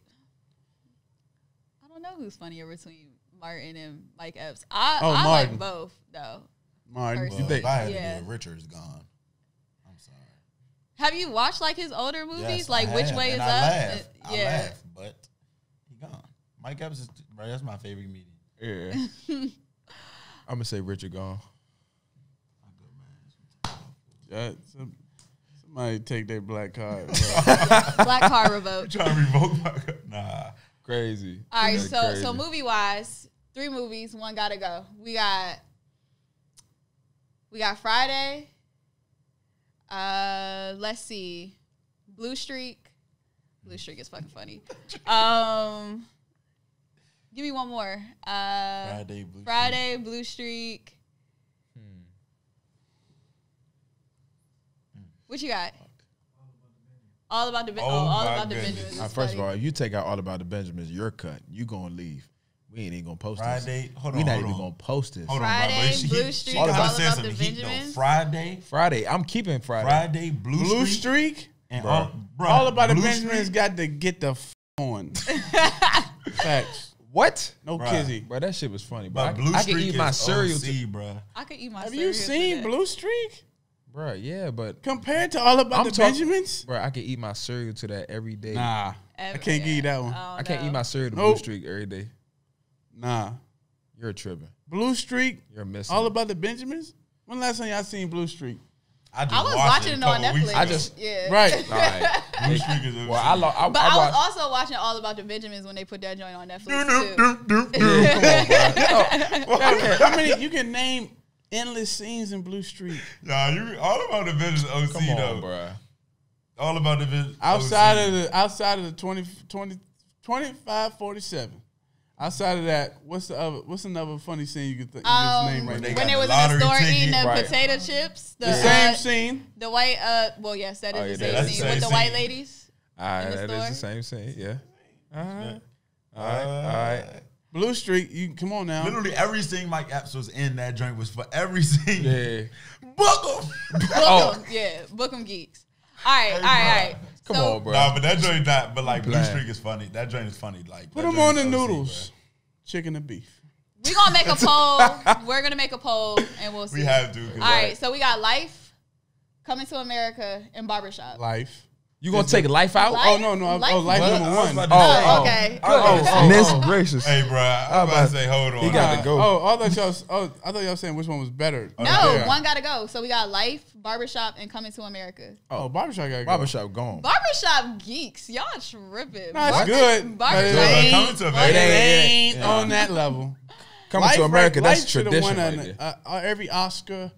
I don't know who's funnier between Martin and Mike Epps. I, Oh, I Martin. like both though. Martin, First- you Well, think? if I had Yeah. to do it, Richard's gone. I'm sorry. Have you watched like his older movies, Yes, like I Which have, Way and Is I Up? Laugh. Uh, I laugh, but he gone. Mike Epps is, bro, that's my favorite comedian. Yeah. I'm gonna say Richard gone. Some, somebody take their black card. Black Car Revoke. Trying to revoke my card. nah. Crazy. All right, That's so crazy. so movie wise, three movies, one gotta go. We got we got Friday. Uh, let's see, Blue Streak. Blue Streak is fucking funny. Um, give me one more. Uh, Friday, Blue Friday, Blue Streak. Hmm. What you got? All about the oh, Oh all my about the goodness. Benjamins. Is first of all, if you take out all about the Benjamins, you're cut. You gonna leave. We ain't even gonna post this. Hold on. We not hold even on. gonna post this. Hold Friday, bro. But she- Blue she Streak, All said About some the heat. Benjamins. Friday, Friday. I'm keeping Friday. Friday, Blue, Blue Streak, Streak. and Bruh. all, bruh, All about the Benjamins Streak, got to get the f- on. Facts. What? No Bruh. kizzy. Bro, that shit was funny. Bro, But I, Blue I Streak can eat my is cereal. OC, To, bro. I could eat my. Have you seen today. Blue Streak bro, yeah, but compared to All About I'm the talk- Benjamins? bro, I can eat my cereal to that every day. Nah, I can't give you that one. Oh, I can't no. eat my cereal to Nope. Blue Streak every day. Nah, You're tripping. Blue Streak. You're missing. All it. About the Benjamins. When last time y'all seen Blue Streak? just I was watched watching it a on couple weeks Netflix. I ago. just- yeah. Right. All right. Blue Streak is well, I, lo- I, But I, I, was watched- also watching All About the Benjamins when they put that joint on Netflix Doop, too. doop, doop, doop, doop. Yeah, How many? You can name endless scenes in Blue Streak. Nah, you all about the Benjamins OC Come though. on, bro. All about the Benjamins Outside OC. of the outside of the 20, 20, 25, 47. Outside of that, what's the other? What's another funny scene you could th- you Um, just name right now? when got they the was in the lottery store ticket. eating the Right. potato chips, the, The same uh, scene. the white. Uh, well, yes, that is Oh, yeah, the same that's the scene same with the white ladies. All right, in the that is the same scene. Yeah. All right. All right. All right. Blue Streak. You come on now. Literally every scene Mike Epps was in that joint was for every scene. Yeah. them. Book Oh. 'em, yeah, book them geeks. All right, all right, all right. Come So, on, bro. Nah, but that joint not. But like Blue Bland. Streak is funny. That joint is funny. Like Put them on the is OC, noodles. Chicken and beef. We gonna make a poll. We're gonna make a poll, and we'll see. We have to. 'cause, All right, right, so we got Life, Coming to America, and Barbershop. Life. You gonna take life out? Life? Oh no no. Life? Oh, life What? number one. Oh. Oh, okay. Oh, oh, Goodness oh. gracious. Hey, bro. I'm about about to- to say, hold on. he got to go. Oh, I thought y'all. Oh, I thought y'all saying which one was better. No, Yeah. one gotta go. So we got Life, Barbershop, and Coming to America. Oh, barbershop got to go. Barbershop gone. Barbershop geeks, y'all tripping. Nah, it's good, Barbershop. it ain't- Coming to America. it ain't- ain't yeah. on that level. Coming to America, right- that's Life tradition. won right an- there. uh, uh, every Oscar,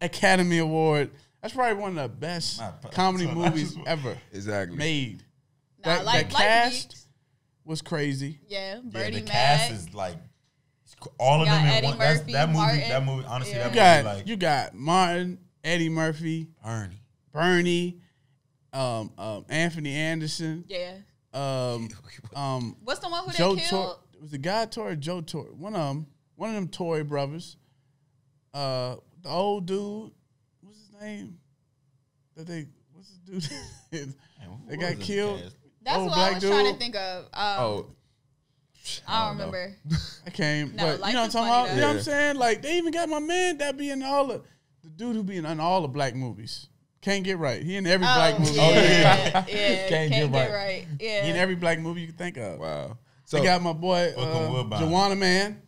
Academy Award. That's probably one of the best Nah, comedy so movies just- ever Exactly. made. Nah, That, Life, that Life cast geeks. was crazy. Yeah, Yeah, the Mad. cast is like all of Got them in Eddie one. Murphy, that movie, Martin. that movie, honestly, Yeah. that You movie, got like you got Martin, Eddie Murphy, Bernie. Bernie, um, um, Anthony Anderson, yeah. um, um, What's the one who Joe they Tor- killed? it was the guy Torry, Joe Torry, one of them, one of them Torry brothers. Uh, the old dude, what's his name? That they, what's the dude? Man, they got killed. That's old what I black was trying to think of. Um, Oh, I don't know. remember. I came, No, but you know what is I'm talking funny, about? You know what I'm saying? Like they even got my man that be in all the the dude who be in, in all the black movies. Can't get right. He in every black Oh, movie. yeah, Yeah. yeah, Can't can't, get get right. right. Yeah, He in every black movie you can think of. wow. So They So got my boy Book 'em uh, Joanna Man.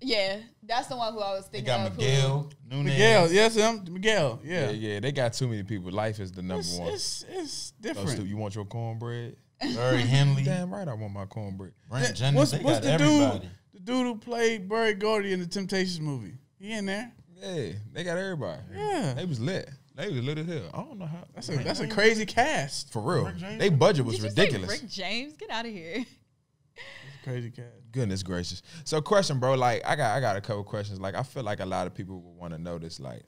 Yeah. That's the one who I was thinking. They got of. who- Miguel, Nunez. Miguel, yes, him. Miguel, yeah, yeah. yeah, they got too many people. Life is the number It's, one. it's, it's Oh, Stu, different. you want your cornbread? Larry Henley, Damn right, I want my cornbread. Brent Jennings. what's they what's got the everybody. dude? The dude who played Berry Gordy in the Temptations movie. He in there. Yeah, they got everybody. Yeah. they was lit. They was lit as hell. I don't know how. That's a that's a crazy cast. For real, they budget was Did you ridiculous. say Rick James? Get out of here. Crazy cast. Goodness gracious. So question, bro, like I got I got a couple questions. Like I feel like a lot of people would want to know this. Like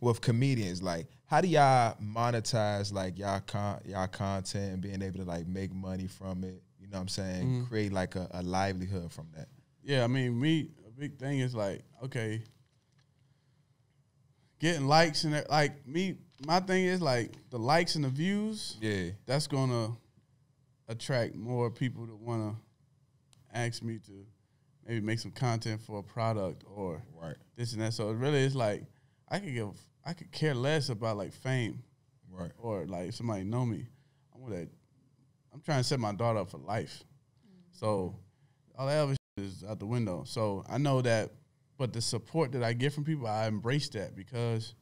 with comedians, like how do y'all monetize like y'all con y'all content and being able to like make money from it? You know what I'm saying? Mm-hmm. Create like a, a livelihood from that. Yeah, I mean, me a big thing is like, okay, getting likes and like me. My thing is like the likes and the views. Yeah. That's gonna attract more people to want to ask me to maybe make some content for a product or Right. this and that. So it really is like I could give, I could care less about like fame Right. or like somebody know me. I want that. I'm trying to set my daughter up for life. So all that other shit is out the window. So I know that, but the support that I get from people, I embrace that because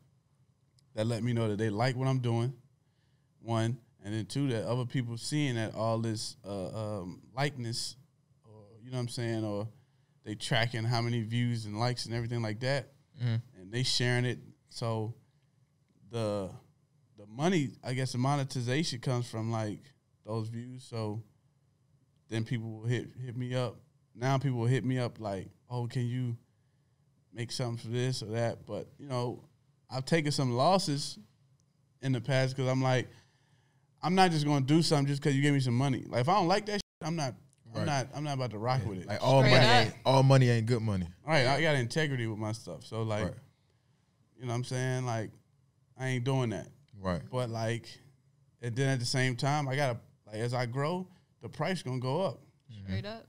that let me know that they like what I'm doing. One and then two, that other people seeing that all this uh, um, likeness, or you know what I'm saying, or they tracking how many views and likes and everything like that, mm-hmm. and they sharing it. So the the money, I guess, the monetization comes from like those views. So then people will hit hit me up. Now people will hit me up like, "Oh, can you make something for this or that?" But you know, I've taken some losses in the past because I'm like, I'm not just going to do something just because you gave me some money. Like if I don't like that, shit, I'm not. I'm not. I'm not about to rock with it. Like all Straight money up. ain't all money ain't good money. All right, I got integrity with my stuff. So like, Right. you know what I'm saying? Like, I ain't doing that. Right. But like, and then at the same time, I gotta like as I grow, the price gonna go up. Straight up.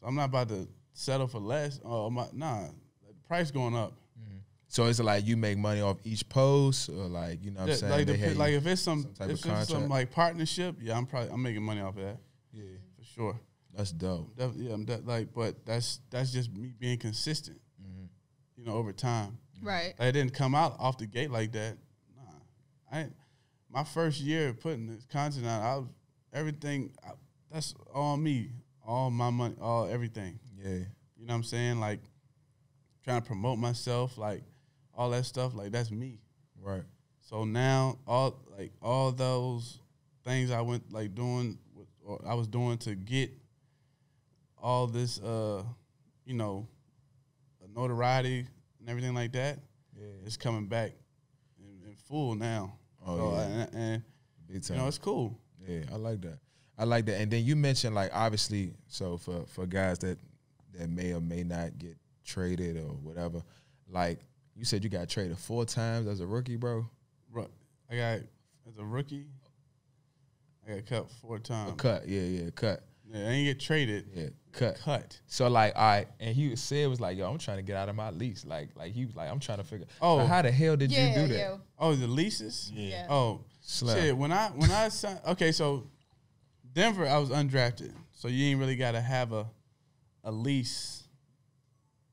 So I'm not about to settle for less. Oh my, nah, the price going up. So it's like you make money off each post or like, you know what I'm saying? like, the, like if it's some, some type if of it's some like partnership, yeah, I'm probably I'm making money off of that yeah, for sure. That's dope. Def- yeah, I'm de- like, but that's that's just me being consistent. Mm-hmm. You know, over time. Right. Like, it didn't come out off the gate like that. Nah, I. My first year of putting this content out, I was everything. I, that's all me, all my money, all everything. Yeah. You know what I'm saying? Like trying to promote myself, like all that stuff. Like that's me. Right. So now all like all those things I went like doing, or I was doing to get all this uh you know, notoriety and everything like that, Yeah. it's coming back in, in full now. Oh, So, yeah. and, and you know, it's cool. Yeah, I like that. I like that. And then you mentioned like obviously, so for for guys that that may or may not get traded or whatever, like you said, you got traded four times as a rookie, bro. Ru- I got as a rookie, I got cut four A times. cut, yeah, yeah, cut, Yeah, I didn't get traded. yeah, cut. Cut. So like, all right, and he said was like, yo, I'm trying to get out of my lease. Like, like he was like, I'm trying to figure. Oh. Oh, how the hell did yeah, you do that? yeah, Oh, the leases. yeah. Oh, Slim. shit. When I when I signed, okay, so Denver, I was undrafted, so you ain't really got to have a a lease,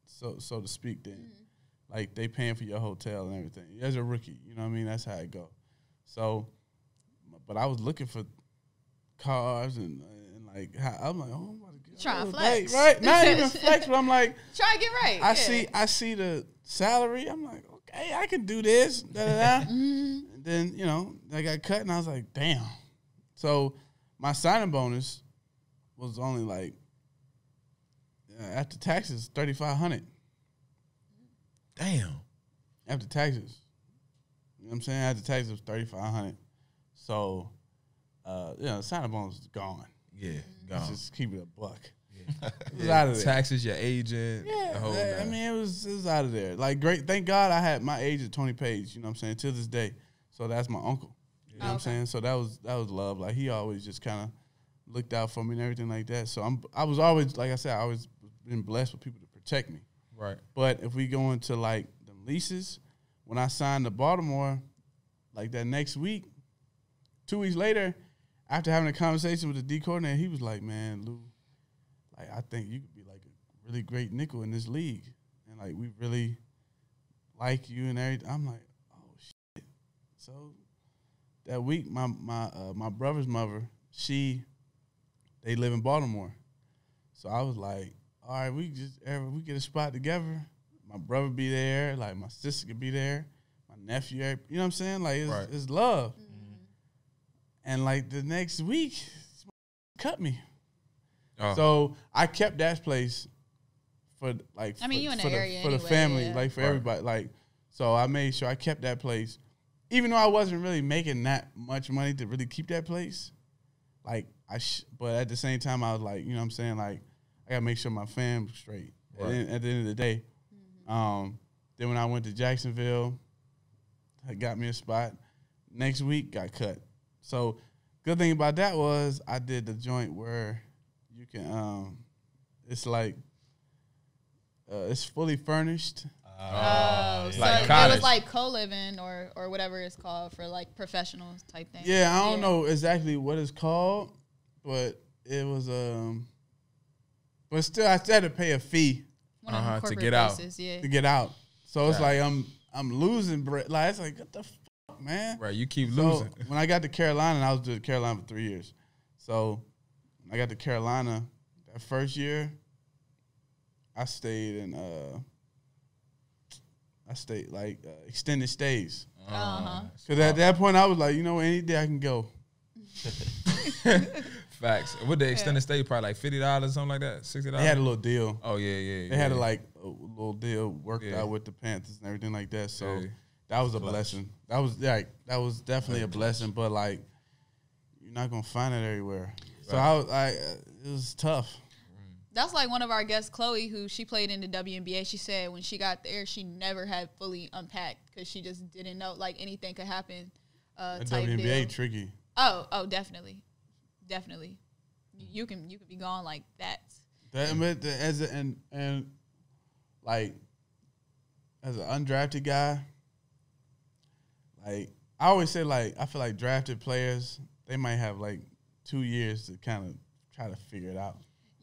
so so to speak. Then, mm-hmm. like they paying for your hotel and everything. As a rookie, you know what I mean. That's how it go. So, but I was looking for cars and, and like how, I'm like, oh, I'm about to get Trying to oh, flex. right? right? Not even flex, but I'm like, Try to get right. I yeah. see I see the salary. I'm like, okay, I can do this. Da, da, da. And then you know I got cut, and I was like, damn. So my signing bonus was only like uh, after taxes thirty five hundred Damn. after taxes. You know what I'm saying? After taxes was thirty five hundred. So uh, you know, the signing bonus is gone. Yeah, gone. just keep it a buck. It was Yeah, out of there. Taxes, your agent, Yeah, the whole I- I mean, it was it was out of there. Like, great. Thank God I had my agent Tony Page. You know what I'm saying? To this day, so that's my uncle. You know what I'm Okay. saying? So that was that was love. Like he always just kind of looked out for me and everything like that. So I'm I was always like I said I always been blessed with people to protect me. right. But if we go into like the leases, when I signed to Baltimore, like that next week, two weeks later, after having a conversation with the D coordinator, he was like, "Man, Lou, like I think you could be like a really great nickel in this league, and like we really like you and everything." I'm like, "Oh shit!" So that week, my my uh, my brother's mother, she, they live in Baltimore, so I was like, "All right, we just ever we get a spot together." My brother be there, like my sister could be there, my nephew, you know what I'm saying? Like it's, Right. it's love. And like the next week, cut me. Oh. So I kept that place for like I mean, for, you in the for area for the family, yeah. like for Right. everybody, like so I made sure I kept that place, even though I wasn't really making that much money to really keep that place. Like I, sh- but at the same time, I was like, you know, what I'm saying, like I gotta make sure my fam straight. At, the Right. end, at the end of the day, um, then when I went to Jacksonville, I got me a spot. Next week, got cut. So good thing about that was I did the joint where you can um it's like uh, it's fully furnished. Oh, so Like it was like co-living or or whatever it's called for like professionals type thing. Yeah, I don't know exactly what it's called, but it was um but still I still had to pay a fee One of them Uh-huh, to corporate get out. Yeah. to get out. So it's Yeah. like I'm I'm losing bread. Like it's like what the fuck, man. Right, you keep So losing. when I got to Carolina, and I was doing Carolina for three years. So when I got to Carolina that first year, I stayed in uh I stayed like uh, extended stays. Uh-huh. Cause at that point I was like, you know, any day I can go. Facts. What the extended stay probably like fifty dollars, something like that, sixty They dollars. had a little deal. oh yeah, yeah. They had a like a little deal worked Yeah. out with the Panthers and everything like that. So Yeah. That was a blessing. That was like that was definitely a blessing. But like, you're not gonna find it everywhere. So I, was, like, uh, it was tough. That's like one of our guests, Chloe, who she played in the WNBA. She said when she got there, she never had fully unpacked because she just didn't know like anything could happen. Uh, The type WNBA deal. tricky. Oh, oh, definitely, definitely. You- You can you can be gone like that. That but the- as a, and and like as an undrafted guy, like I always say, like I feel like drafted players they might have like two years to kind of try to figure it out.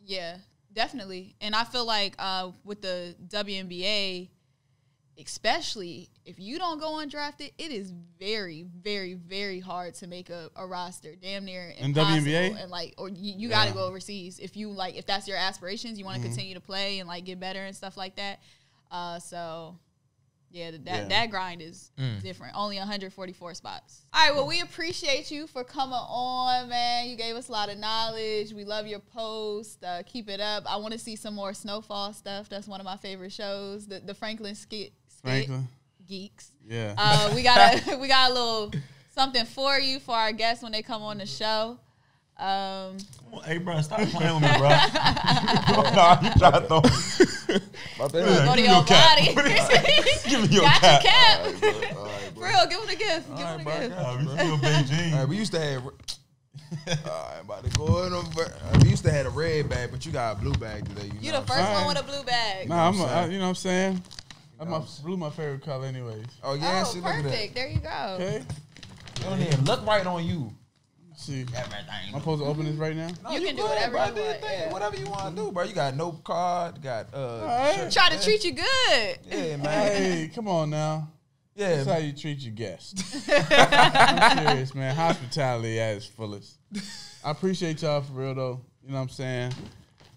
Yeah, definitely. And I feel like uh, with the WNBA, especially if you don't go undrafted, it is very, very, very hard to make a, a roster. Damn near In impossible. WNBA? And like, or you, you got to go overseas if you like. If that's your aspirations, you want Mm-hmm. to continue to play and like get better and stuff like that. Uh, so Yeah, that Yeah. that grind is Mm. different. Only 144 spots. All right, well, we appreciate you for coming on, man. You gave us a lot of knowledge. We love your post. Uh, keep it up. I want to see some more snowfall stuff. That's one of my favorite shows. The the Franklin skit, skit Franklin. geeks. Yeah. Uh, we got a we got a little something for you for our guests when they come on the show. Um, Come Hey, bro, stop playing with me, bro. nah, you try to throw. My go bad. to me your your cap. body. Give me your got cap. your cap. All right, bro. All right, bro. For real, give him a gift. Give All him right, the bro, gift. got Nah, you, we bro. still Beijing. All right, we used to have. Alright, about to go in over. We used to have a red bag, but you got a blue bag today. You, You know the first Fine. one with a blue bag. Nah, I'm. A, I'm I, you know what I'm saying. know I'm what my, blue my favorite color, anyways. Oh yeah, oh, see, look at that. perfect. There you go. Okay. You don't even look right on you. Let's see. I'm supposed to open this right now. No, You can do good, whatever bro. you Do your want, yeah. Whatever you want to do, bro. You got no card. Got uh. right. shirt. Try to treat you good. Yeah, man. Hey, come on now. Yeah, That's how you treat your guests. I'm serious, man. Hospitality at its fullest. I appreciate y'all for real though. You know what I'm saying?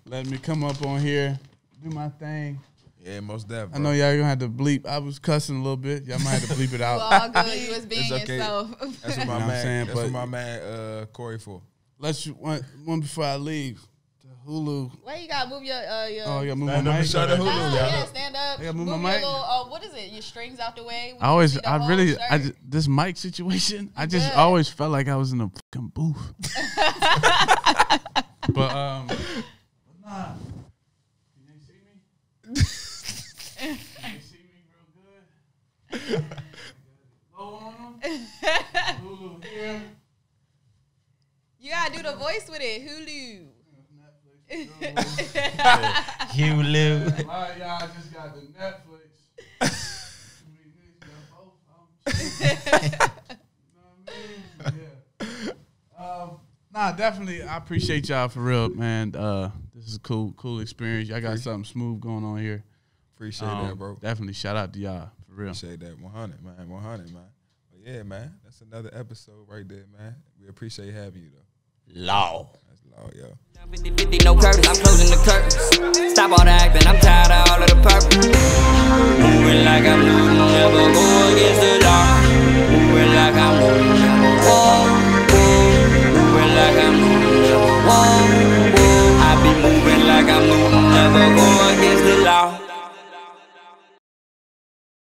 Letting me come up on here, do my thing. Yeah, most definitely. I know y'all gonna have to bleep. I was cussing a little bit. Y'all might have to bleep it Well, out. all good. You was being okay. yourself. That's what my You know I'm man. saying? That's But- what my man uh, Corey for. Let's one, one before I leave. The Hulu. Wait, you gotta move your uh your. Oh, I gotta move Stand my up and mic. shut the that Hulu, y'all. yeah, stand up. I gotta move move my mic. little. Uh, what is it? Your strings out the way. I always, can see the I whole really, I just, this mic situation. I just Good. always felt like I was in a fucking booth. but um, nah. Can they see me? Can they see me real good? Low on them. Hulu here. You gotta do the voice with it. Hulu. You live. A lot of y'all just got the Netflix. Too many niggas got both. You know what I mean? Yeah. Nah, definitely. I appreciate y'all for real, man. Uh, this is a cool, cool experience. Y'all got something smooth going on here. Appreciate Um, that, bro. Definitely shout out to y'all for real. Appreciate that. 100, man. 100, man yeah, man. That's another episode right there, man. We appreciate having you though. Law. That's law, yo. No curtains, I'm closing the curtains. Stop all the acting, I'm tired of all of the purpose. Moving like I'm never against the.